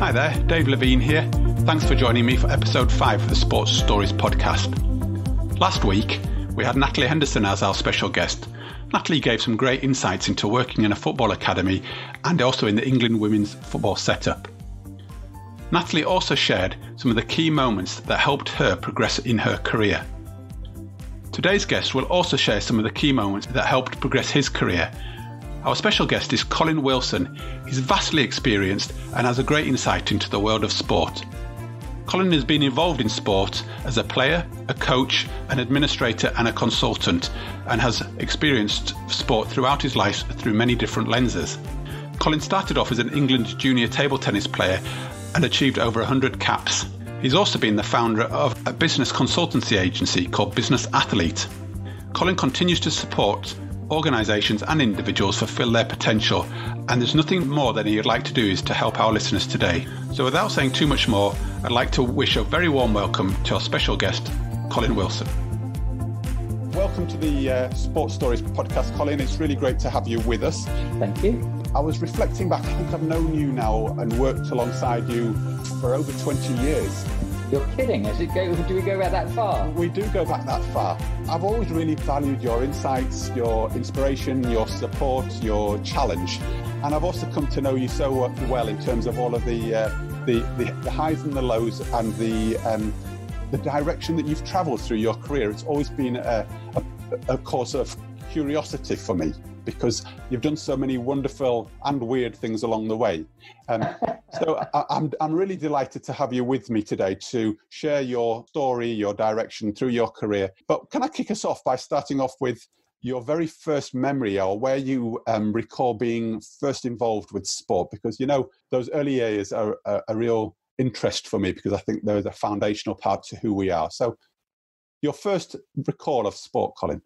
Hi there, Dave Levine here. Thanks for joining me for episode 5 of the Sports Stories podcast. Last week, we had Natalie Henderson as our special guest. Natalie gave some great insights into working in a football academy and also in the England women's football setup. Natalie also shared some of the key moments that helped her progress in her career. Today's guest will also share some of the key moments that helped progress his career our special guest is Colin Wilson. He's vastly experienced and has a great insight into the world of sport. Colin has been involved in sport as a player, a coach, an administrator, and a consultant, and has experienced sport throughout his life through many different lenses. Colin started off as an England junior table tennis player and achieved over 100 caps. He's also been the founder of a business consultancy agency called Business Athlete. Colin continues to support organisations and individuals fulfil their potential, and there's nothing more that he'd like to do is to help our listeners today. So without saying too much more, I'd like to wish a very warm welcome to our special guest, Colin Wilson. Welcome to the uh, Sports Stories podcast, Colin. It's really great to have you with us. Thank you. I was reflecting back, I think I've known you now and worked alongside you for over 20 years. You're kidding. Is it go, do we go back that far? We do go back that far. I've always really valued your insights, your inspiration, your support, your challenge. And I've also come to know you so well in terms of all of the, uh, the, the, the, highs and the lows and the, um, the direction that you've traveled through your career. It's always been a, a, a cause of curiosity for me because you've done so many wonderful and weird things along the way. Um, so I, I'm, I'm really delighted to have you with me today to share your story, your direction through your career. But can I kick us off by starting off with your very first memory or where you um, recall being first involved with sport? Because, you know, those early years are a, a real interest for me because I think they're the foundational part to who we are. So your first recall of sport, Colin?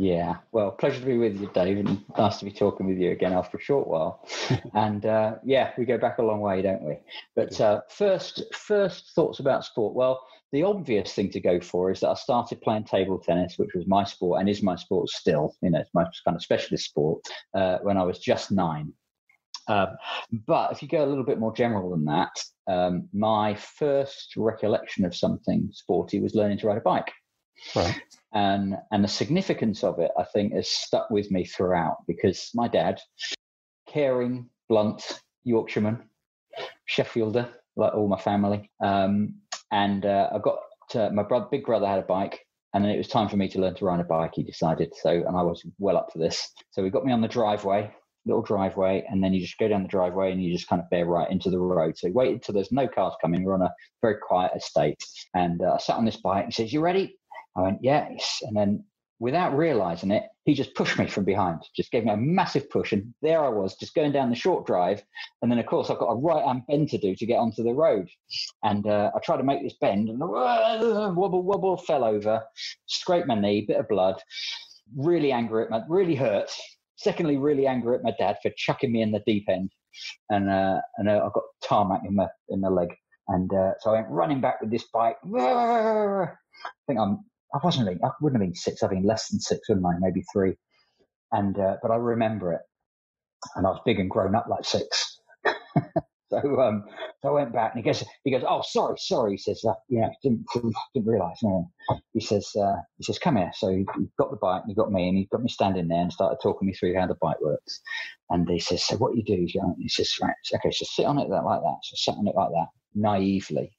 Yeah, well, pleasure to be with you, Dave, and nice to be talking with you again after a short while. and uh, yeah, we go back a long way, don't we? But uh, first, first thoughts about sport. Well, the obvious thing to go for is that I started playing table tennis, which was my sport and is my sport still. You know, it's my kind of specialist sport uh, when I was just nine. Um, but if you go a little bit more general than that, um, my first recollection of something sporty was learning to ride a bike. Right. And and the significance of it, I think, has stuck with me throughout because my dad, caring, blunt Yorkshireman, Sheffielder, like all my family, um, and uh, I got to, my brother, big brother had a bike, and then it was time for me to learn to ride a bike. He decided so, and I was well up for this. So he got me on the driveway, little driveway, and then you just go down the driveway and you just kind of bear right into the road. So he waited until there's no cars coming. We're on a very quiet estate, and uh, I sat on this bike. and says, "You ready?" I went, yes. And then without realizing it, he just pushed me from behind, just gave me a massive push. And there I was, just going down the short drive. And then, of course, I've got a right hand bend to do to get onto the road. And uh, I tried to make this bend and uh, wobble, wobble, fell over, scraped my knee, bit of blood. Really angry at my, really hurt. Secondly, really angry at my dad for chucking me in the deep end. And, uh, and uh, I got tarmac in my, in the leg. And uh, so I went running back with this bike. I think I'm I wasn't really, I wouldn't have been six, I've been less than six, wouldn't I? Maybe three. And, uh, but I remember it. And I was big and grown up like six. so, um, so I went back and he goes, he goes, oh, sorry, sorry. He says, uh, yeah, didn't, didn't realize. No. He says, uh, he says, come here. So he, got the bike and he got me and he got me standing there and started talking me through how the bike works. And he says, so what you do is, he says, right, okay, so sit on it like that. So sit on it like that naively.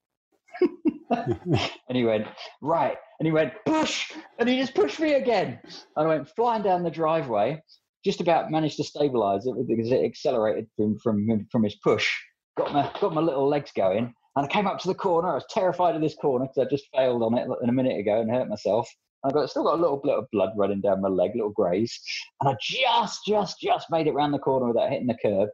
and he went, right. And he went, push. And he just pushed me again. And I went flying down the driveway, just about managed to stabilize it because it accelerated from, from, from his push. Got my, got my little legs going. And I came up to the corner. I was terrified of this corner because I just failed on it a minute ago and hurt myself. I've got still got a little bit of blood running down my leg, little graze, and I just, just, just made it round the corner without hitting the curb,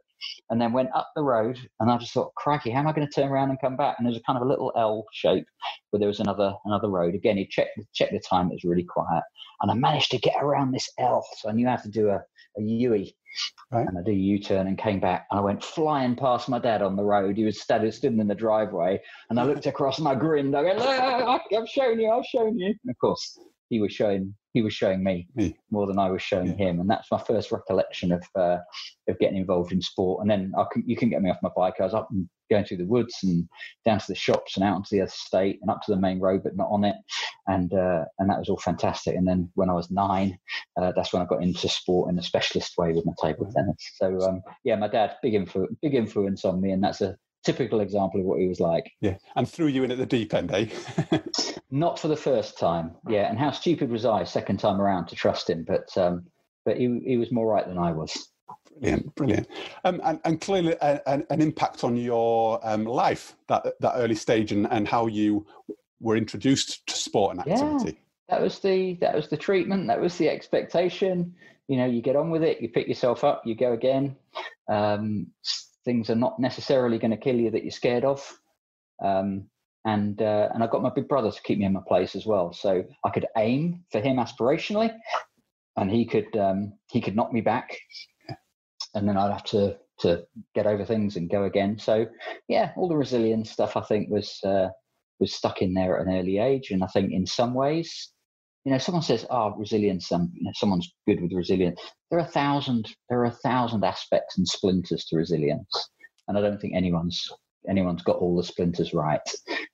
and then went up the road. And I just thought, crikey, how am I going to turn around and come back? And there's a kind of a little L shape where there was another another road. Again, he checked checked the time; it was really quiet, and I managed to get around this L. So I knew how to do a a U-E. Right. And I did a U-turn and came back, and I went flying past my dad on the road. He was standing, stood in the driveway, and I looked across and I grinned. I went, "I've shown you, I've shown you." And of course, he was showing he was showing me, more than I was showing yeah. him, and that's my first recollection of uh, of getting involved in sport. And then I can, you can get me off my bike. I was up and going through the woods and down to the shops and out onto the estate and up to the main road, but not on it. And uh, and that was all fantastic. And then when I was nine, uh, that's when I got into sport in a specialist way with my table tennis. So um, yeah, my dad big influence big influence on me, and that's a typical example of what he was like. Yeah, and threw you in at the deep end, eh? Not for the first time, yeah. And how stupid was I second time around to trust him? But um, but he he was more right than I was. Brilliant, brilliant, um, and and clearly a, a, an impact on your um, life that that early stage and and how you were introduced to sport and activity. Yeah. That was the that was the treatment. That was the expectation. You know, you get on with it. You pick yourself up. You go again. Um, things are not necessarily going to kill you that you're scared of. Um, and uh, and I got my big brother to keep me in my place as well, so I could aim for him aspirationally, and he could um, he could knock me back, and then I'd have to to get over things and go again. So yeah, all the resilience stuff I think was uh, was stuck in there at an early age, and I think in some ways you know, someone says, "Oh, resilience." Um, you know, someone's good with resilience. There are a thousand. There are a thousand aspects and splinters to resilience, and I don't think anyone's anyone's got all the splinters right.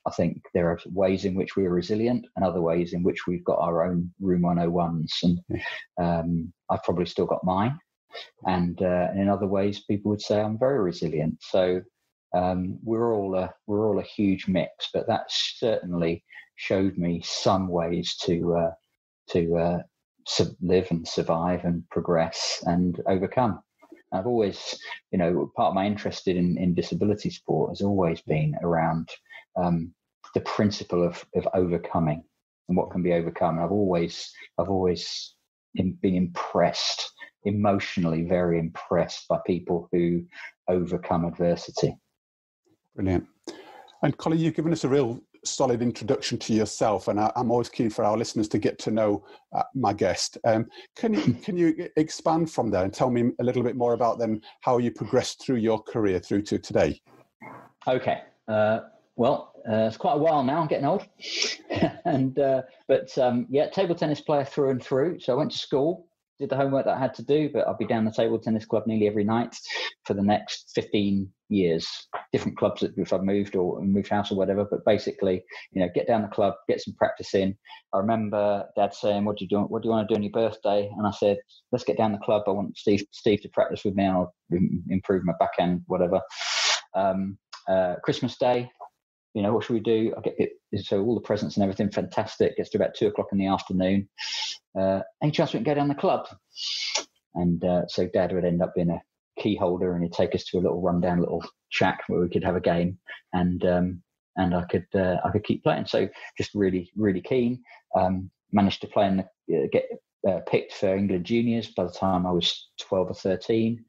I think there are ways in which we are resilient, and other ways in which we've got our own Room 101s, and um, I've probably still got mine. And, uh, in other ways, people would say I'm very resilient. So um, we're all a we're all a huge mix, but that certainly showed me some ways to uh, to uh, live and survive and progress and overcome. I've always, you know, part of my interest in, in disability sport has always been around um, the principle of, of overcoming and what can be overcome. And I've always, I've always been impressed, emotionally very impressed by people who overcome adversity. Brilliant. And Colin, you've given us a real solid introduction to yourself, and I, am always keen for our listeners to get to know uh, my guest. Um, can you can you expand from there and tell me a little bit more about then how you progressed through your career through to today? Okay. Uh, well, uh, it's quite a while now. I'm getting old, and uh, but um, yeah, table tennis player through and through. So I went to school, did the homework that I had to do, but I'll be down the table tennis club nearly every night for the next 15 years. Different clubs if I've moved or moved house or whatever, but basically, you know, get down the club, get some practice in. I remember Dad saying, "What do you do? What do you want to do on your birthday?" And I said, "Let's get down the club. I want Steve Steve to practice with me, and I'll improve my backhand, whatever." Um, uh, Christmas Day, you know, what should we do? I get it. So all the presents and everything, fantastic. Gets to about two o'clock in the afternoon. Uh, any chance we can go down the club? And uh, so Dad would end up being a key holder, and he'd take us to a little rundown little shack where we could have a game, and um, and I could uh, I could keep playing. So just really really keen. Um, managed to play and uh, get uh, picked for England juniors by the time I was twelve or thirteen.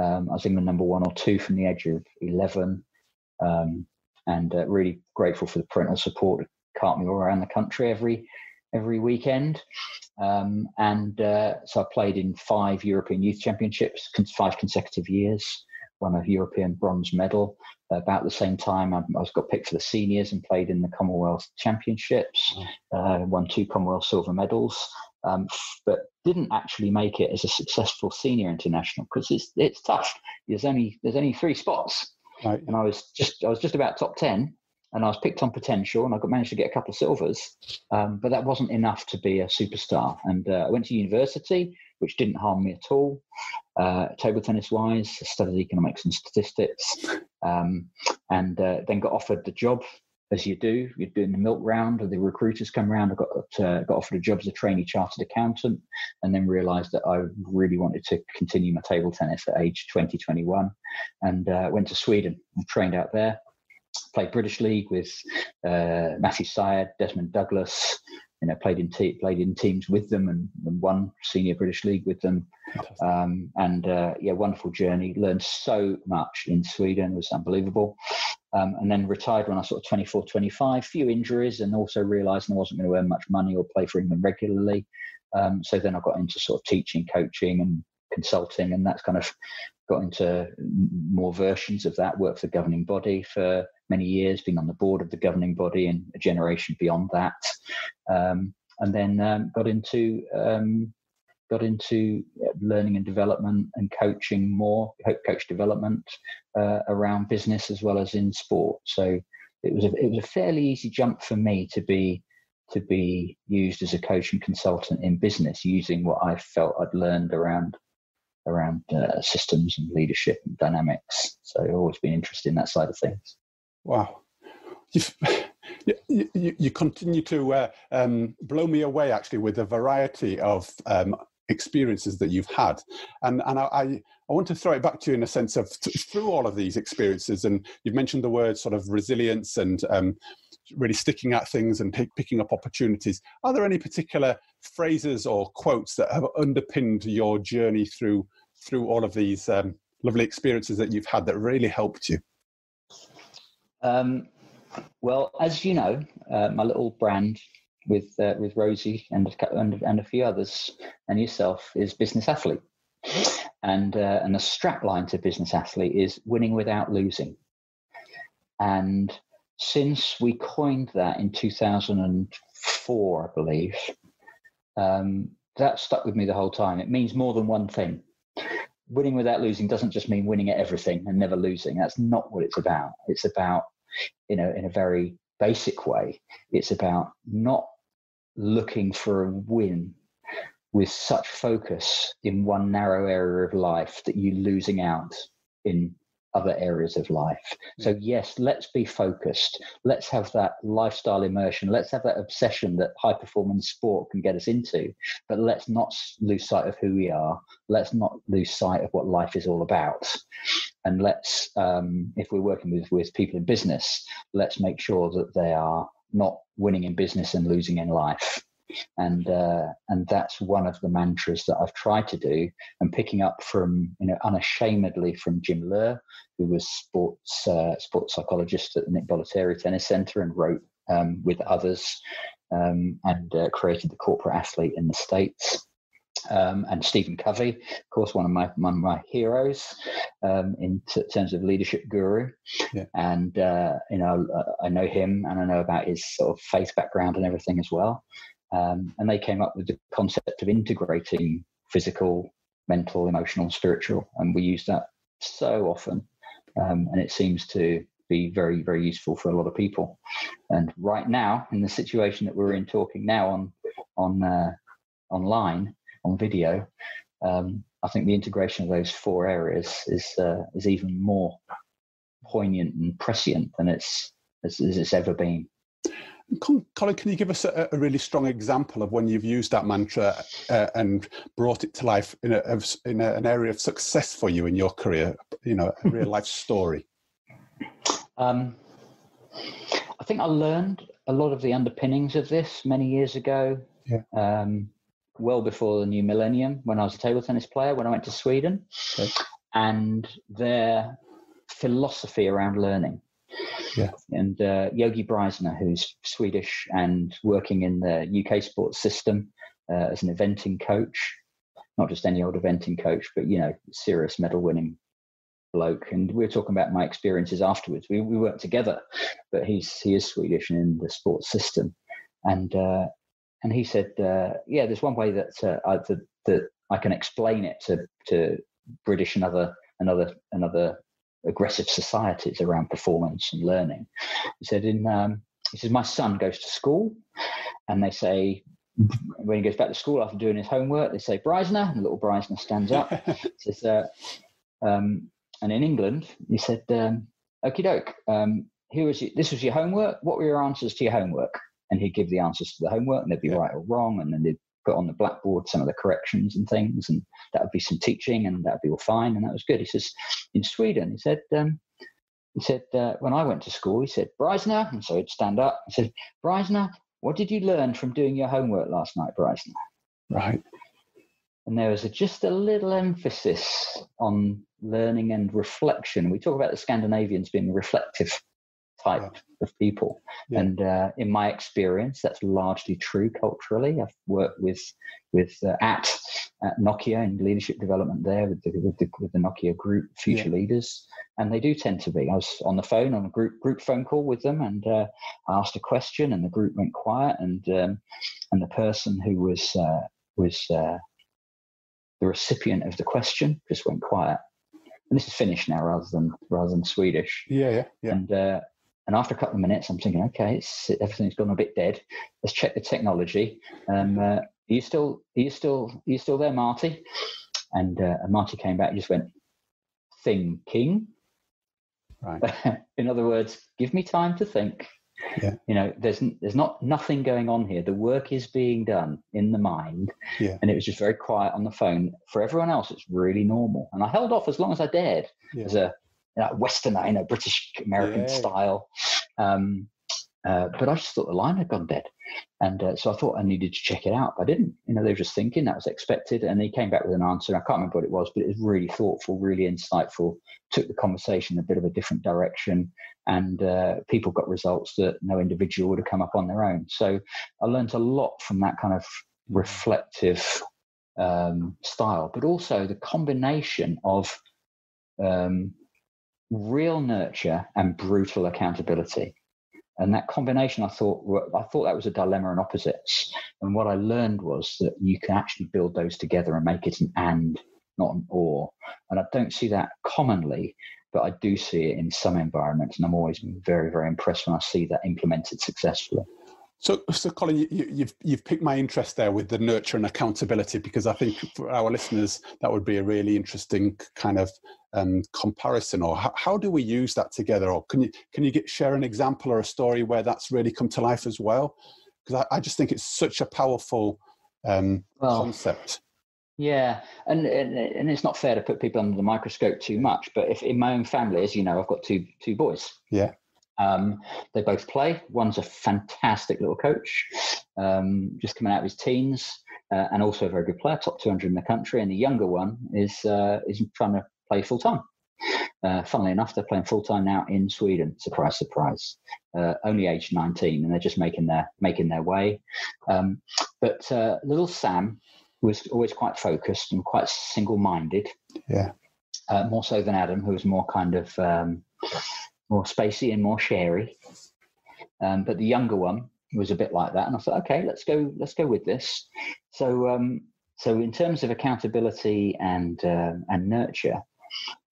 Um, I was England number one or two from the age of eleven. Um, and uh, really grateful for the parental support cart me all around the country every every weekend. Um, and uh, so I played in five European Youth Championships, five consecutive years. Won a European bronze medal. About the same time, I, I was got picked for the seniors and played in the Commonwealth Championships. Uh, won two Commonwealth silver medals. Um, but didn't actually make it as a successful senior international because it's it's tough. There's only there's only three spots, Right. And I was just I was just about top ten, and I was picked on potential, and I got managed to get a couple of silvers, um, but that wasn't enough to be a superstar. And uh, I went to university, which didn't harm me at all, uh, table tennis wise. Studied economics and statistics, um, and uh, then got offered the job as you do. You're doing the milk round, or the recruiters come around. I got uh, got offered a job as a trainee chartered accountant, and then realised that I really wanted to continue my table tennis at age 20, 21, and uh, went to Sweden and trained out there. Played British League with uh, Matthew Syed, Desmond Douglas, you know, played in te- played in teams with them and, and won senior British League with them. Um, and uh, yeah, wonderful journey. Learned so much in Sweden. It was unbelievable. Um, and then retired when I was sort of 24, 25. Few injuries, and also realising I wasn't going to earn much money or play for England regularly. Um, so then I got into sort of teaching, coaching, and consulting, and that's kind of got into more versions of that. Worked for the governing body for many years, being on the board of the governing body and a generation beyond that. Um, and then um, got into um, got into uh, learning and development and coaching more, coach development uh, around business as well as in sport. So it was a, it was a fairly easy jump for me to be to be used as a coach and consultant in business, using what I felt I'd learned around around uh, systems and leadership and dynamics. So I've always been interested in that side of things. Wow. You, you, continue to uh, um, blow me away actually with a variety of um, experiences that you've had. And and I, I want to throw it back to you in a sense of through all of these experiences and you've mentioned the word sort of resilience and um, really sticking at things and pick, picking up opportunities. Are there any particular phrases or quotes that have underpinned your journey through through all of these um, lovely experiences that you've had that really helped you um, well as you know uh, my little brand with uh, with Rosie and, and and a few others and yourself is business athlete, and uh, and the strapline to business athlete is winning without losing. And since we coined that in 2004, I believe, um, that stuck with me the whole time. It means more than one thing. Winning without losing doesn't just mean winning at everything and never losing. That's not what it's about. It's about, you know, in a very basic way, it's about not looking for a win with such focus in one narrow area of life that you're losing out in other areas of life. Hmm. So, yes, let's be focused. Let's have that lifestyle immersion. Let's have that obsession that high performance sport can get us into. But let's not lose sight of who we are. Let's not lose sight of what life is all about. And let's, um, if we're working with, with people in business, let's make sure that they are not winning in business and losing in life. And uh, and that's one of the mantras that I've tried to do, and picking up from you know unashamedly from Jim Loehr, who was sports uh, sports psychologist at the Nick Bollettieri Tennis Centre and wrote um, with others um, and uh, created the corporate athlete in the states um, and Stephen Covey, of course, one of my one of my heroes um, in t- terms of leadership guru. Yeah. And uh, you know, I know him, and I know about his sort of faith background and everything as well. Um, and they came up with the concept of integrating physical, mental, emotional, spiritual, and we use that so often, um, and it seems to be very very useful for a lot of people. And right now, in the situation that we're in, talking now on on uh, online on video, um, I think the integration of those four areas is uh, is even more poignant and prescient than it's as, as it's ever been. Colin, can you give us a, a, really strong example of when you've used that mantra uh, and brought it to life in, a, in a, an area of success for you in your career? You know, a real life story. Um, I think I learned a lot of the underpinnings of this many years ago. Yeah. Um, well before the new millennium when I was a table tennis player when I went to Sweden, okay. and their philosophy around learning. Yeah. And uh, Yogi Breisner, who's Swedish and working in the UK sports system uh, as an eventing coach, not just any old eventing coach, but you know, serious medal winning bloke. And we were talking about my experiences afterwards. We we worked together, but he's he is Swedish and in the sports system, and uh, and he said, uh, "Yeah, there's one way that uh, I, that, that I can explain it to to British and other another another aggressive societies around performance and learning." He said, "In um, he says my son goes to school, and they say." When he goes back to school after doing his homework, they say Breisner, and little Breisner stands up. says, uh, um, and in England, he said, um, "Okie doke, um, here was your, this was your homework. What were your answers to your homework?" And he'd give the answers to the homework and they'd be yeah. right or wrong and then they'd put on the blackboard some of the corrections and things and that would be some teaching and that would be all fine and that was good. He says in sweden he said um, he said uh, when i went to school he said breisner and so he'd stand up he said breisner what did you learn from doing your homework last night breisner? Right. And there was a, just a little emphasis on learning and reflection. We talk about the scandinavians being reflective type of people. Yeah. And uh, in my experience, that's largely true culturally. I've worked with with uh, at, at Nokia in leadership development there with the, with the, with the Nokia group, future yeah. leaders, and they do tend to be. I was on the phone on a group group phone call with them, and uh, I asked a question, and the group went quiet, and um, and the person who was uh, was uh, the recipient of the question just went quiet. And this is Finnish now rather than rather than Swedish. Yeah, yeah, yeah. And uh, and after a couple of minutes, I'm thinking, okay, everything's gone a bit dead. Let's check the technology. Um, uh, are you still, are you still, are you still there, Marty? And, uh, and Marty came back. He just went, thinking. Right. In other words, give me time to think. Yeah. You know, there's there's not nothing going on here. The work is being done in the mind. Yeah. And it was just very quiet on the phone. For everyone else, it's really normal. And I held off as long as I dared yeah. as a you know, Westerner, you know, British American yeah. style. Um, uh, but I just thought the line had gone dead. And uh, so I thought I needed to check it out. I didn't. You know, they were just thinking that was expected. And he came back with an answer. I can't remember what it was, but it was really thoughtful, really insightful, took the conversation a bit of a different direction. And uh, people got results that no individual would have come up on their own. So I learned a lot from that kind of reflective um, style, but also the combination of um, real nurture and brutal accountability. And that combination, I thought, I thought that was a dilemma and opposites. And what I learned was that you can actually build those together and make it an and, not an or. And I don't see that commonly, but I do see it in some environments. And I'm always very, very impressed when I see that implemented successfully. So, so Colin, you, have you've, you've piqued my interest there with the nurture and accountability because I think for our listeners that would be a really interesting kind of um, comparison. Or how, how, do we use that together? Or can you can you get, share an example or a story where that's really come to life as well? Because I, I just think it's such a powerful um, well, concept. Yeah, and, and, and it's not fair to put people under the microscope too much. But if in my own family, as you know, I've got two two boys. Yeah. Um, they both play. One's a fantastic little coach, um, just coming out of his teens, uh, and also a very good player, top 200 in the country. And the younger one is uh, is trying to play full time. Uh, funnily enough, they're playing full time now in Sweden. Surprise, surprise. Uh, only aged 19, and they're just making their making their way. Um, but uh, little Sam was always quite focused and quite single minded. Yeah. Uh, more so than Adam, who was more kind of um, more spacey and more sharey. Um, but the younger one was a bit like that, and I thought, okay, let's go, let's go with this. So, um, so in terms of accountability and uh, and nurture,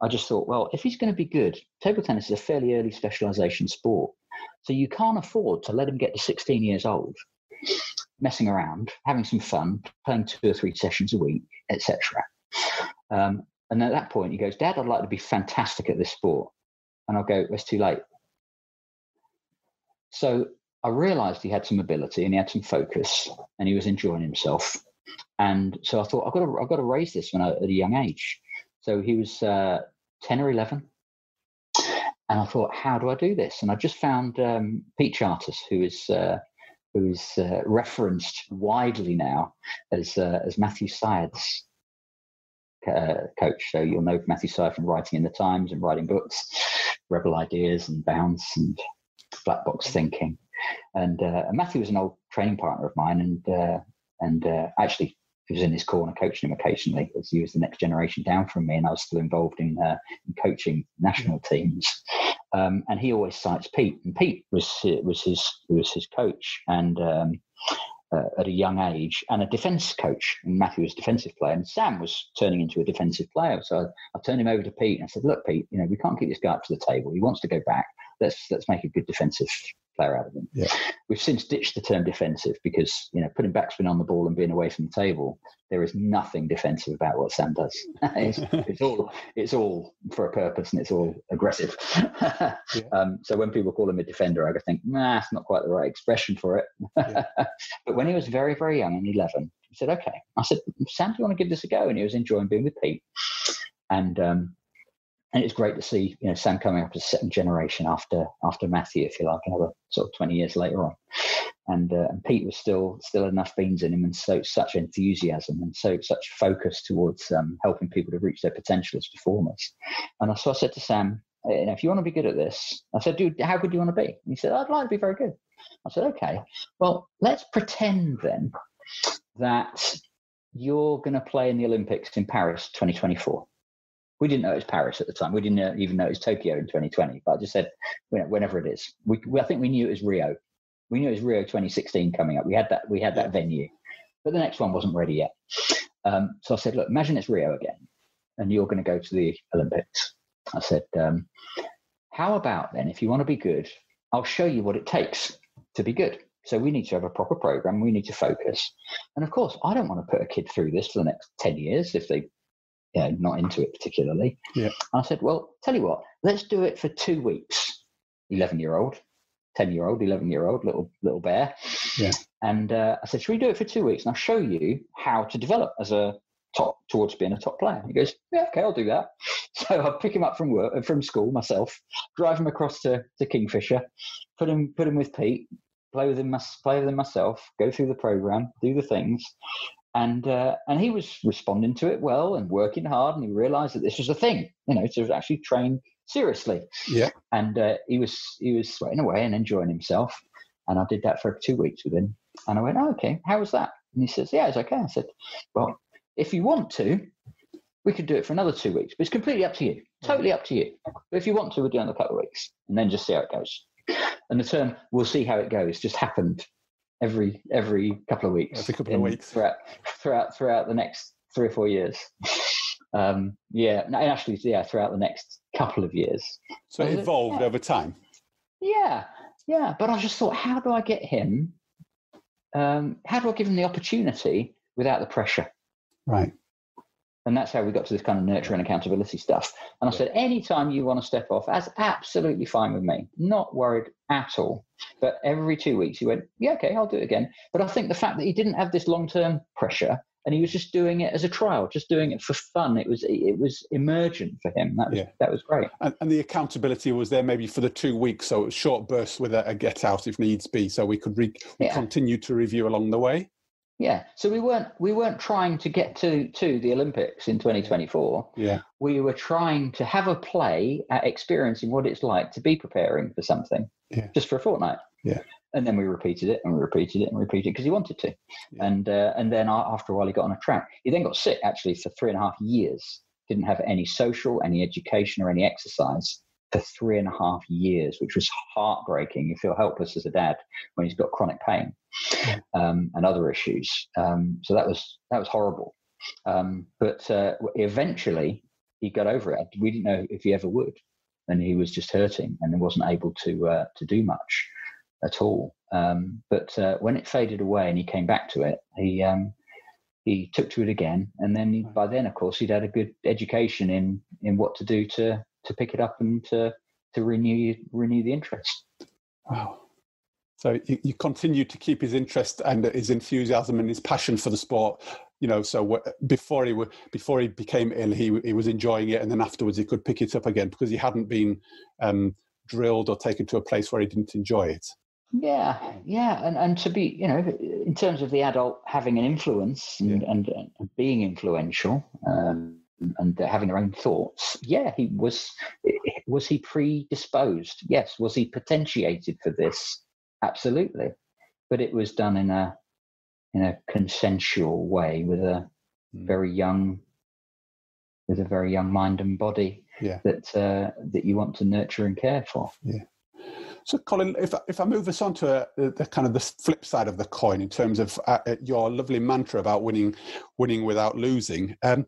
I just thought, well, if he's going to be good, table tennis is a fairly early specialization sport, so you can't afford to let him get to 16 years old, messing around, having some fun, playing two or three sessions a week, etc. Um, and at that point, he goes, Dad, I'd like to be fantastic at this sport and I'll go, it's too late. So I realized he had some ability and he had some focus and he was enjoying himself. And so I thought, I've got to, I've got to raise this when I, at a young age. So he was uh, 10 or 11. And I thought, how do I do this? And I just found um, Pete Charters, who is uh, who is uh, referenced widely now as uh, as Matthew Syed's uh, coach. So you'll know Matthew Syed from writing in the Times and writing books. Rebel Ideas and Bounce and Black Box Thinking. And uh, Matthew was an old training partner of mine, and uh, and uh, actually he was in his corner coaching him occasionally as he was the next generation down from me, and I was still involved in, uh, in coaching national teams. Um, and he always cites Pete, and Pete was was his was his coach, and um, uh, at a young age and a defence coach. And Matthew was defensive player, and Sam was turning into a defensive player. So I, I, turned him over to Pete and I said, "Look, Pete, you know we can't keep this guy up to the table. He wants to go back. Let's let's make a good defensive player out of him. Yeah. We've since ditched the term defensive because you know putting backspin on the ball and being away from the table, there is nothing defensive about what Sam does. it's, it's, all it's all for a purpose and it's all aggressive. yeah. um, so when people call him a defender, I think, nah, it's not quite the right expression for it. Yeah. but when he was very very young, and 11, he said, "Okay." I said, "Sam, do you want to give this a go?" And he was enjoying being with Pete. And um, and it's great to see you know Sam coming up as a second generation after after Matthew, if you like, another sort of twenty years later on. And, uh, and Pete was still still enough beans in him, and so such enthusiasm and so such focus towards um, helping people to reach their potential as performers. And I so I said to Sam, you know, if you want to be good at this, I said, dude, how good do you want to be? And he said, I'd like to be very good. I said, okay, well, let's pretend then that you're going to play in the Olympics in Paris 2024. We didn't know it was Paris at the time. We didn't even know it was Tokyo in 2020. But I just said, you know, whenever it is. We, we, I think we knew it was Rio. We knew it was Rio 2016 coming up. We had that. We had that venue, but the next one wasn't ready yet. Um, so I said, look, imagine it's Rio again, and you're going to go to the Olympics. I said, um, how about then, if you want to be good, I'll show you what it takes to be good. So we need to have a proper program. We need to focus. And of course, I don't want to put a kid through this for the next 10 years if they you know, not into it particularly. Yeah. And I said, well, tell you what, let's do it for two weeks. 11 year old, 10 year old, 11 year old, little, little bear. Yeah. And uh, I said, should we do it for two weeks? And I'll show you how to develop as a top towards being a top player. He goes, yeah, okay, I'll do that. So I pick him up from work, from school myself, drive him across to, to Kingfisher, put him, put him with Pete, play with him, play with him myself, go through the program, do the things, and uh, and he was responding to it well and working hard, and he realised that this was a thing, you know, to actually train seriously. Yeah. And uh, he was he was sweating away and enjoying himself, and I did that for two weeks with him, and I went, oh, okay, how was that? And he says, yeah, it's okay. I said, well, if you want to, we could do it for another two weeks, but it's completely up to you, totally up to you. But if you want to, we'll do it in a couple of weeks, and then just see how it goes. And the term "we'll see how it goes" just happened every every couple of weeks. Every couple of weeks throughout throughout throughout the next three or four years. Um, yeah, and actually, yeah, throughout the next couple of years. So it evolved yeah. over time. Yeah, yeah. But I just thought, how do I get him? Um, how do I give him the opportunity without the pressure? Right. And that's how we got to this kind of nurture and accountability stuff. And I said, anytime you want to step off, that's absolutely fine with me. Not worried at all. But every two weeks he went, yeah, okay, I'll do it again. But I think the fact that he didn't have this long term pressure and he was just doing it as a trial, just doing it for fun. It was it was emergent for him. That was yeah. that was great. And, and, the accountability was there maybe for the two weeks, so it was short bursts with a, a get out if needs be, so we could re- yeah. continue to review along the way. Yeah. So we weren't we weren't trying to get to to the Olympics in 2024. Yeah. We were trying to have a play at experiencing what it's like to be preparing for something. Yeah. Just for a fortnight. Yeah. And then we repeated it and we repeated it and repeated it because he wanted to. Yeah. And uh, and then after a while he got on a track. He then got sick actually for three and a half years. Didn't have any social, any education, or any exercise for three and a half years, which was heartbreaking. You feel helpless as a dad when he's got chronic pain um, and other issues. Um, so that was that was horrible. Um, but uh, eventually he got over it. We didn't know if he ever would, and he was just hurting and wasn't able to uh, to do much at all. Um, but uh, when it faded away and he came back to it, he um, he took to it again, and then by then, of course, he'd had a good education in in what to do to to pick it up and to to renew renew the interest. Wow. So you, you continue to keep his interest and his enthusiasm and his passion for the sport. You know, so before he before he became ill, he he was enjoying it, and then afterwards he could pick it up again because he hadn't been um, drilled or taken to a place where he didn't enjoy it. Yeah, yeah, and and to be, you know, in terms of the adult having an influence and yeah. and, and, being influential, um, and having their own thoughts. Yeah, he was. Was he predisposed? Yes. Was he potentiated for this? Absolutely. But it was done in a in a consensual way with a mm. very young with a very young mind and body yeah. that uh, that you want to nurture and care for. Yeah. So, Colin, if if I move us on to a, the kind of the flip side of the coin in terms of uh, your lovely mantra about winning, winning without losing, um,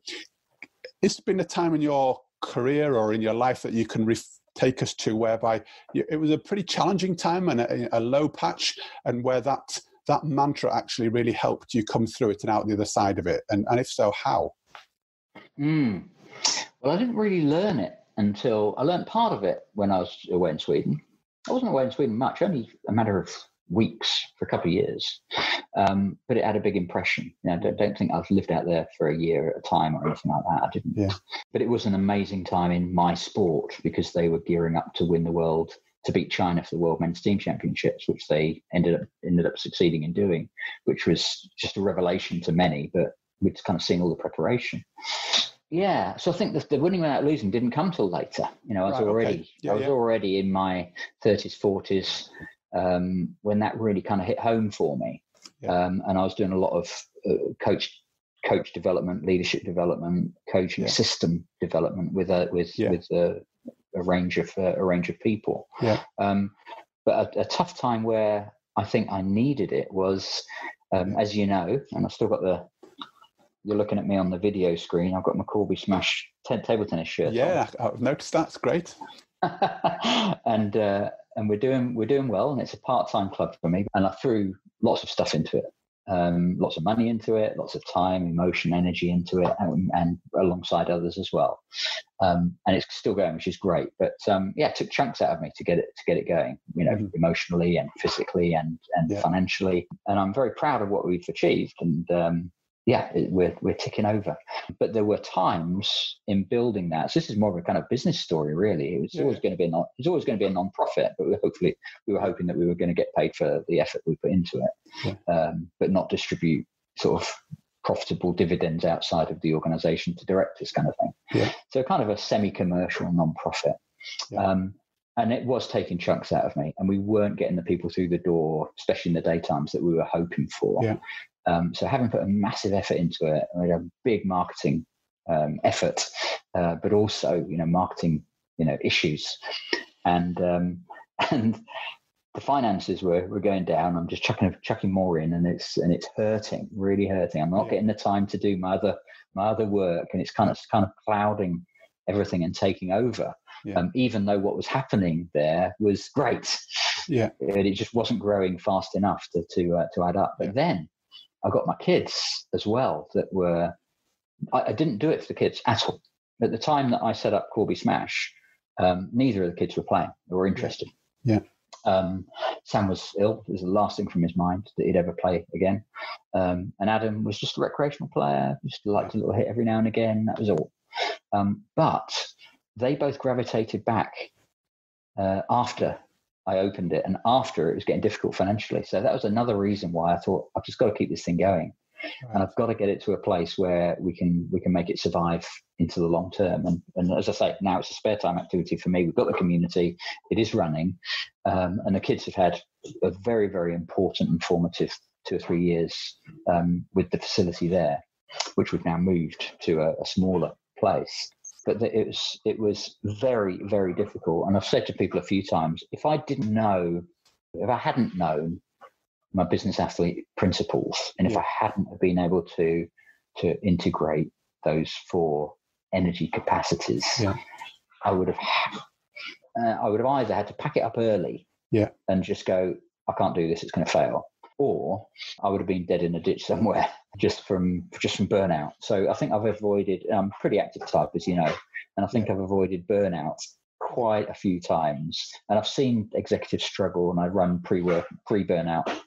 it's been a time in your career or in your life that you can ref- take us to whereby you, it was a pretty challenging time and a, a, low patch and where that that mantra actually really helped you come through it and out the other side of it. And, and if so how? Mm. well i didn't really learn it until i learned part of it when i was away in sweden. I wasn't away in sweden much only a matter of weeks for a couple of years, um, but it had a big impression. You know, I don't, don't, think I've lived out there for a year at a time or anything like that. I didn't. Yeah. But it was an amazing time in my sport because they were gearing up to win the world to beat China for the World Men's Team Championships, which they ended up ended up succeeding in doing, which was just a revelation to many. But we'd kind of seen all the preparation. yeah, so I think the, the winning without losing didn't come till later. You know, I was Right, okay. already Yeah, I was yeah. already in my thirties, forties um, when that really kind of hit home for me, Yeah. um, and I was doing a lot of uh, coach coach development, leadership development, coaching Yeah. system development with a with Yeah. with a, a range of uh, a range of people. Yeah. Um, but a, a tough time where I think I needed it was, um, as you know, and I've still got the. You're looking at me on the video screen. I've got my Corby Smash ten, table tennis shirt. on. Yeah, I've noticed that's great. and uh, and we're doing we're doing well, and it's a part time club for me. And I threw lots of stuff into it, um, lots of money into it, lots of time, emotion, energy into it, and, and alongside others as well. Um, and it's still going, which is great. But um, yeah, it took chunks out of me to get it to get it going. You know, Mhm. emotionally and physically and and Yeah. financially. And I'm very proud of what we've achieved. And um, yeah, it, we're we're ticking over. But there were times in building that. So this is more of a kind of business story, really. It was Yeah. always going to be a non, it's always going to be a non-profit, but we were hopefully we were hoping that we were going to get paid for the effort we put into it, um, but not distribute sort of profitable dividends outside of the organisation to directors, kind of thing. Yeah. So kind of a semi-commercial non-profit. Yeah. Um, and it was taking chunks out of me, and we weren't getting the people through the door, especially in the daytimes that we were hoping for. Yeah. Um, so having put a massive effort into it, we had a big marketing um, effort, uh, but also you know marketing you know issues, and um, and the finances were, were going down. I'm just chucking chucking more in, and it's and it's hurting, really hurting. I'm not getting the time to do my other my other work, and it's kind of kind of clouding everything and taking over. Yeah. Um, even though what was happening there was great, Yeah. it, it just wasn't growing fast enough to to uh, to add up. But Yeah. then I got my kids as well that were. I, I didn't do it for the kids at all. At the time that I set up Corby Smash, um, neither of the kids were playing or were interested. Yeah. Um, Sam was ill. It was the last thing from his mind that he'd ever play again. Um, and Adam was just a recreational player, just liked a little hit every now and again. That was all. Um, but they both gravitated back uh, after I opened it and after it was getting difficult financially. So that was another reason why I thought I've just got to keep this thing going and I've got to get it to a place where we can we can make it survive into the long term. And, and as I say, now it's a spare time activity for me. We've got the community; it is running, um, and the kids have had a very very important and formative two or three years um, with the facility there, which we've now moved to a, a smaller place. But the, it was it was very very difficult, and I've said to people a few times, if I didn't know, if I hadn't known my business athlete principles, and if I hadn't been able to to integrate those four energy capacities, Yeah. I would have uh, I would have either had to pack it up early, Yeah. and just go, I can't do this, it's going to fail, or I would have been dead in a ditch somewhere just from just from burnout. So I think I've avoided. I'm pretty active type, as you know, and I think I've avoided burnout quite a few times. And I've seen executives struggle, and I run pre-work pre-burnout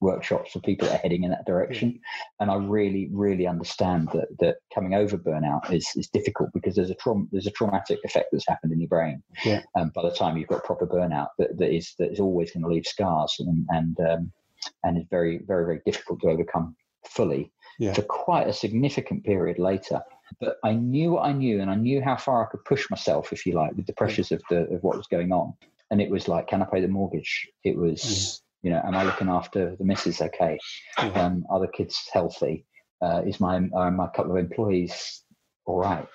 workshops for people that are heading in that direction. And I really, really understand that that coming over burnout is is difficult because there's a trauma there's a traumatic effect that's happened in your brain. Yeah. Um, by the time you've got proper burnout, that, that is that is always going to leave scars and and um, and is very very very difficult to overcome fully Yeah. for quite a significant period later. But I knew what I knew, and I knew how far I could push myself, if you like, with the pressures of the of what was going on. And it was like, can I pay the mortgage? It was, you know, am I looking after the missus? Okay, Yeah. um, are the kids healthy? Uh, is my are my couple of employees all right?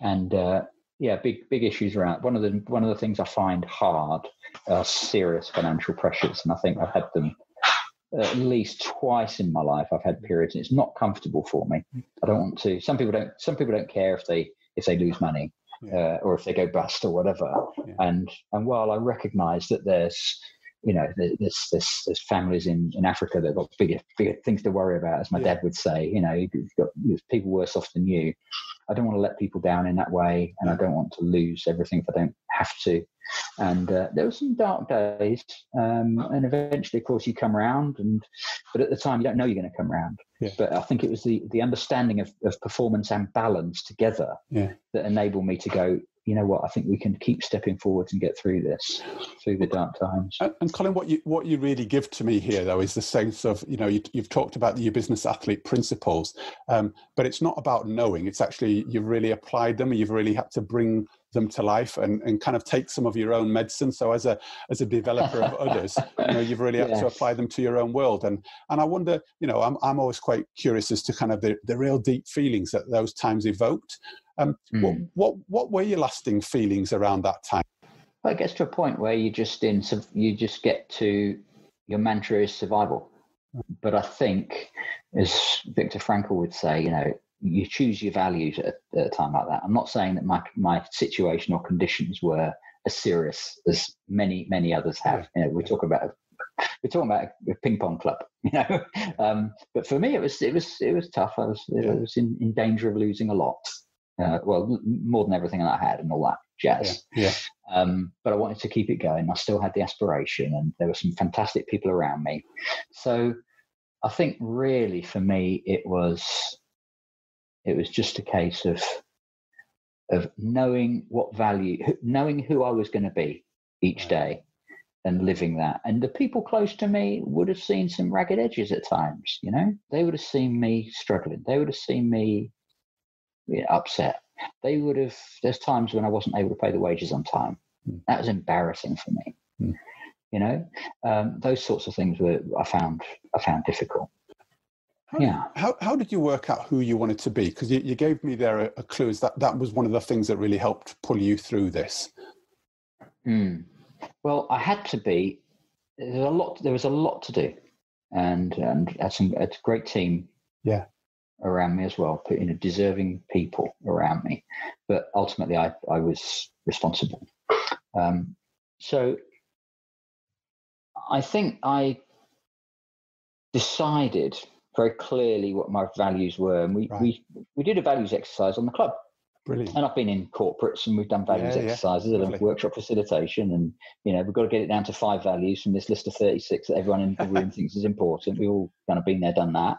And uh, yeah, big big issues around. One of the one of the things I find hard are serious financial pressures, and I think I've had them at least twice in my life. I've had periods, and it's not comfortable for me. I don't want to. Some people don't. Some people don't care if they if they lose money uh, or if they go bust or whatever. And and while I recognise that there's you know there's there's, there's families in, in Africa that have got bigger bigger things to worry about, as my Yeah. dad would say. You know, you've got there's people worse off than you. I don't want to let people down in that way, and I don't want to lose everything if I don't have to. And uh, there were some dark days, um, and eventually, of course, you come around. And but at the time, you don't know you're going to come around. Yeah. But I think it was the the understanding of, of performance and balance together Yeah. that enabled me to go. You know what, I think we can keep stepping forwards and get through this, through the dark times. And, and Colin, what you what you really give to me here, though, is the sense of you know you, have talked about your business athlete principles, um, but it's not about knowing. It's actually you've really applied them. And you've really had to bring them to life and, and kind of take some of your own medicine. So as a as a developer of others, you know, you've really had to apply them to your own world. And and I wonder, you know, I'm I'm always quite curious as to kind of the, the real deep feelings that those times evoked. Um, mm. what, what what were your lasting feelings around that time? Well, it gets to a point where you just in you just get to your mantra is survival. But I think, as Viktor Frankl would say, you know, you choose your values at, at, a time like that. I'm not saying that my my situation or conditions were as serious as many many others have. You know, we talk about we're talking about a ping pong club, you know. Um, but for me, it was it was it was tough. I was yeah. I was in, in danger of losing a lot. Uh, well, more than everything that I had and all that jazz. Yeah. yeah. Um, but I wanted to keep it going. I still had the aspiration, and there were some fantastic people around me. So I think really for me, it was it was just a case of of knowing what value, knowing who I was going to be each day, and living that. And the people close to me would have seen some ragged edges at times. You know, they would have seen me struggling. They would have seen me upset. They would have. There's times when I wasn't able to pay the wages on time. Mm. That was embarrassing for me. Mm. You know, um, those sorts of things were I found I found difficult. How, yeah. How, how did you work out who you wanted to be? Because you, you gave me there a, a clue. Is that that was one of the things that really helped pull you through this? Hmm. Well, I had to be. There's a lot. There was a lot to do, and and had some a great team. Yeah. Around me as well, putting a deserving people around me, but ultimately I I was responsible. Um, so I think I decided very clearly what my values were, and we right. we we did a values exercise on the club. Brilliant. And I've been in corporates and we've done values yeah, exercises yeah. and workshop facilitation, and you know we've got to get it down to five values from this list of thirty six that everyone in the room thinks is important. We've all kind of been there, done that.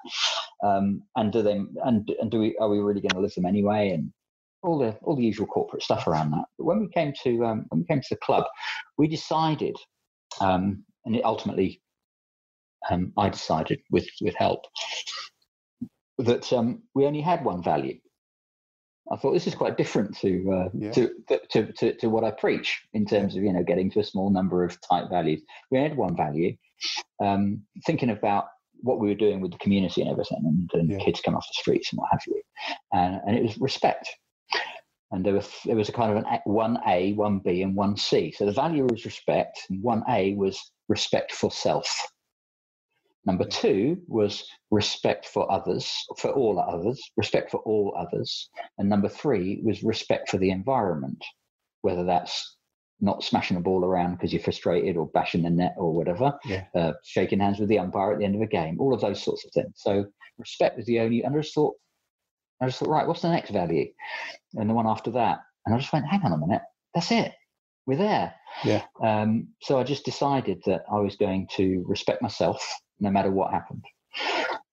Um, and do they, and and do we are we really going to live them anyway? And all the all the usual corporate stuff around that. But when we came to um, when we came to the club, we decided, um, and it ultimately um, I decided with with help that um, we only had one value. I thought this is quite different to, uh, yeah. to, to, to, to, what I preach in terms of you know getting to a small number of type values. We had one value, um, thinking about what we were doing with the community and everything, and, and yeah. kids come off the streets and what have you, and, and it was respect. And there was there was a kind of an one A, one B, and one C. So the value was respect, and one A was respect for self. Number two was respect for others, for all others, respect for all others. And number three was respect for the environment, whether that's not smashing a ball around because you're frustrated or bashing the net or whatever, yeah. uh, shaking hands with the umpire at the end of a game, all of those sorts of things. So respect was the only, and I just thought, I just thought, right, what's the next value? And the one after that. And I just went, hang on a minute, that's it. We're there. Yeah. Um, so I just decided that I was going to respect myself no matter what happened.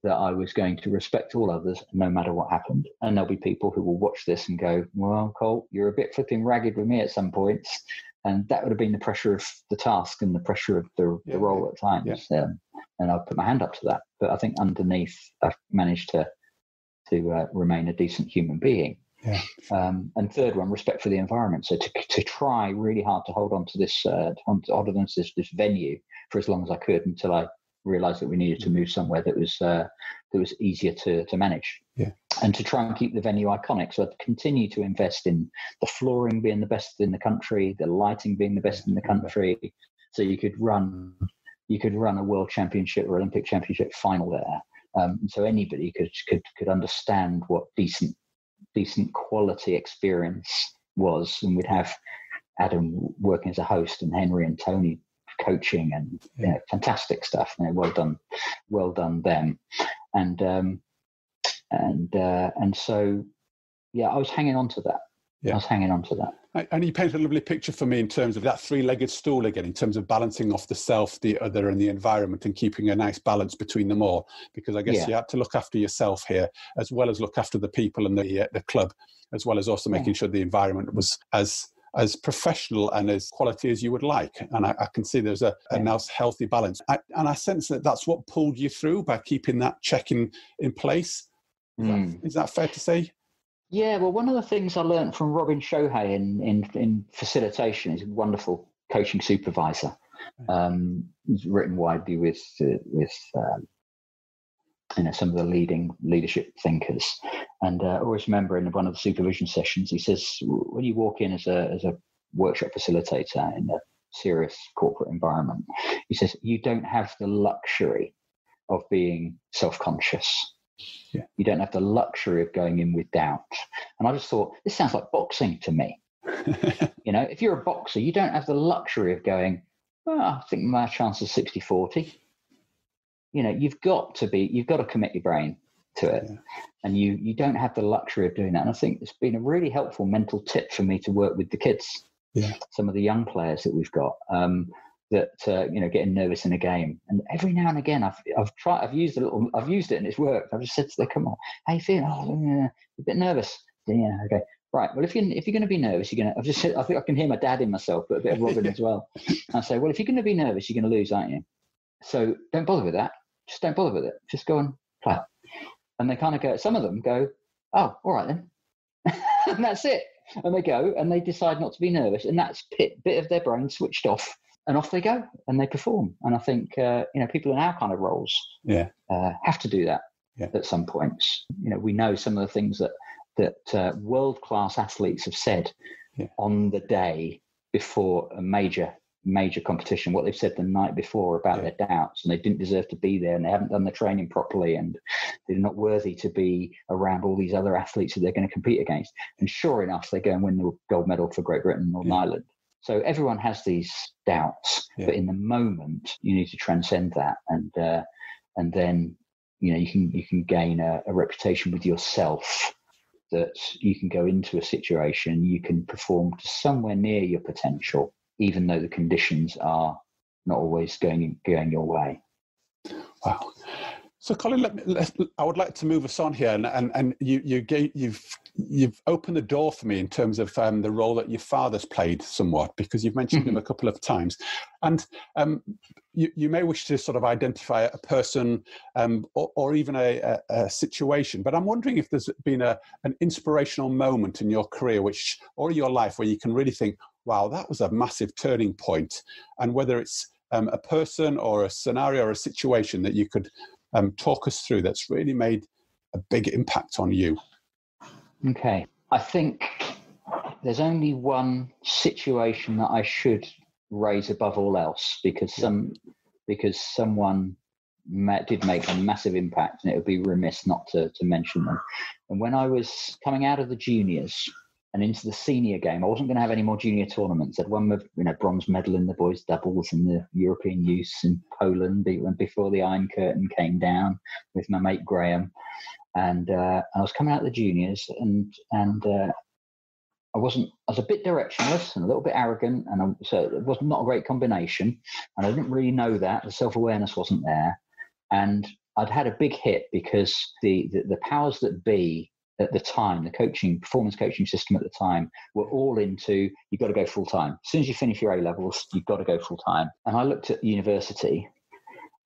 That I was going to respect all others no matter what happened. And there'll be people who will watch this and go, Well, Cole, you're a bit flipping ragged with me at some points. And that would have been the pressure of the task and the pressure of the, yeah, the role at times. Yeah. Um, and I'll put my hand up to that. But I think underneath, I've managed to to uh, remain a decent human being. Yeah. Um, and third one, respect for the environment. So to, to try really hard to hold on to this, uh, hold on to this, this venue for as long as I could until I realized that we needed to move somewhere that was uh, that was easier to to manage. Yeah. And to try and keep the venue iconic, so I'd continue to invest in the flooring being the best in the country, the lighting being the best in the country, so you could run you could run a world championship or Olympic championship final there. Um, so anybody could could could understand what decent decent quality experience was, and we'd have Adam working as a host and Henry and Tony coaching and you know, fantastic stuff. You know, well done, well done them. And um, and uh, and so yeah, I was hanging on to that. Yeah. I was hanging on to that. And you paint a lovely picture for me in terms of that three-legged stool again, in terms of balancing off the self, the other, and the environment, and keeping a nice balance between them all. Because I guess yeah. you had to look after yourself here, as well as look after the people and the uh, the club, as well as also making yeah. sure the environment was as as professional and as quality as you would like. And I, I can see there's a, a nice healthy balance. I, and I sense that that's what pulled you through by keeping that check in, in place. Is, mm. that, is that fair to say? Yeah, well, one of the things I learned from Robin Shohet in, in, in facilitation is a wonderful coaching supervisor. Um, he's written widely with uh, with um, you know some of the leading leadership thinkers. And uh, I always remember in one of the supervision sessions, he says when you walk in as a as a workshop facilitator in a serious corporate environment, he says you don't have the luxury of being self conscious. Yeah. You don't have the luxury of going in with doubt. And I just thought, this sounds like boxing to me. you know, if you're a boxer, you don't have the luxury of going, well, I think my chance is 60 40 you know you've got to be you've got to commit your brain to it. Yeah. and you you don't have the luxury of doing that. And i think it's been a really helpful mental tip for me to work with the kids yeah. some of the young players that we've got um, that uh, you know getting nervous in a game. And every now and again i've i've tried i've used a little i've used it and it's worked. I've just said to them come on. How you feeling? Oh yeah, a bit nervous. Yeah okay. Right well if you if you're going to be nervous you're going to i've just said i think i can hear my dad in myself but a bit of robin as well. I say well if you're going to be nervous you're going to lose aren't you? So don't bother with that just don't bother with it. Just go and play. And they kind of go, some of them go, oh, all right then. and that's it. And they go and they decide not to be nervous. And that's bit, bit of their brain switched off and off they go and they perform. And I think, uh, you know, people in our kind of roles yeah. Uh, have to do that yeah. at some points. You know, we know some of the things that, that uh, world class athletes have said yeah. on the day before a major major competition, what they've said the night before about yeah. their doubts, and they didn't deserve to be there, and they haven't done the training properly, and they're not worthy to be around all these other athletes that they're going to compete against. And sure enough, they go and win the gold medal for Great Britain and Northern yeah. Ireland. So everyone has these doubts, yeah. but in the moment, you need to transcend that, and uh, and then you know you can you can gain a, a reputation with yourself that you can go into a situation, you can perform to somewhere near your potential even though the conditions are not always going going your way. Wow. So, Colin, let me, let, I would like to move us on here, and and, and you you gave, you've you've opened the door for me in terms of um, the role that your father's played somewhat because you've mentioned mm-hmm. him a couple of times, and um, you you may wish to sort of identify a person um, or, or, even a, a, a, situation, but I'm wondering if there's been a an inspirational moment in your career, which or your life, where you can really think, wow, that was a massive turning point. and whether it's um, a person or a scenario or a situation that you could um, talk us through that's really made a big impact on you? Okay. I think there's only one situation that I should raise above all else because some because someone did make a massive impact and it would be remiss not to, to mention them. And when I was coming out of the juniors, and into the senior game. I wasn't going to have any more junior tournaments. I'd won the you know bronze medal in the boys doubles in the European Youth in Poland before the Iron Curtain came down with my mate Graham, and uh, I was coming out of the juniors and and. Uh, I wasn't. I was a bit directionless and a little bit arrogant, and I, so it was not a great combination. And I didn't really know that the self awareness wasn't there, and I'd had a big hit because the, the, the powers that be at the time, the coaching, performance coaching system at the time, were all into you've got to go full time. As soon as you finish your A levels, you've got to go full time. And I looked at university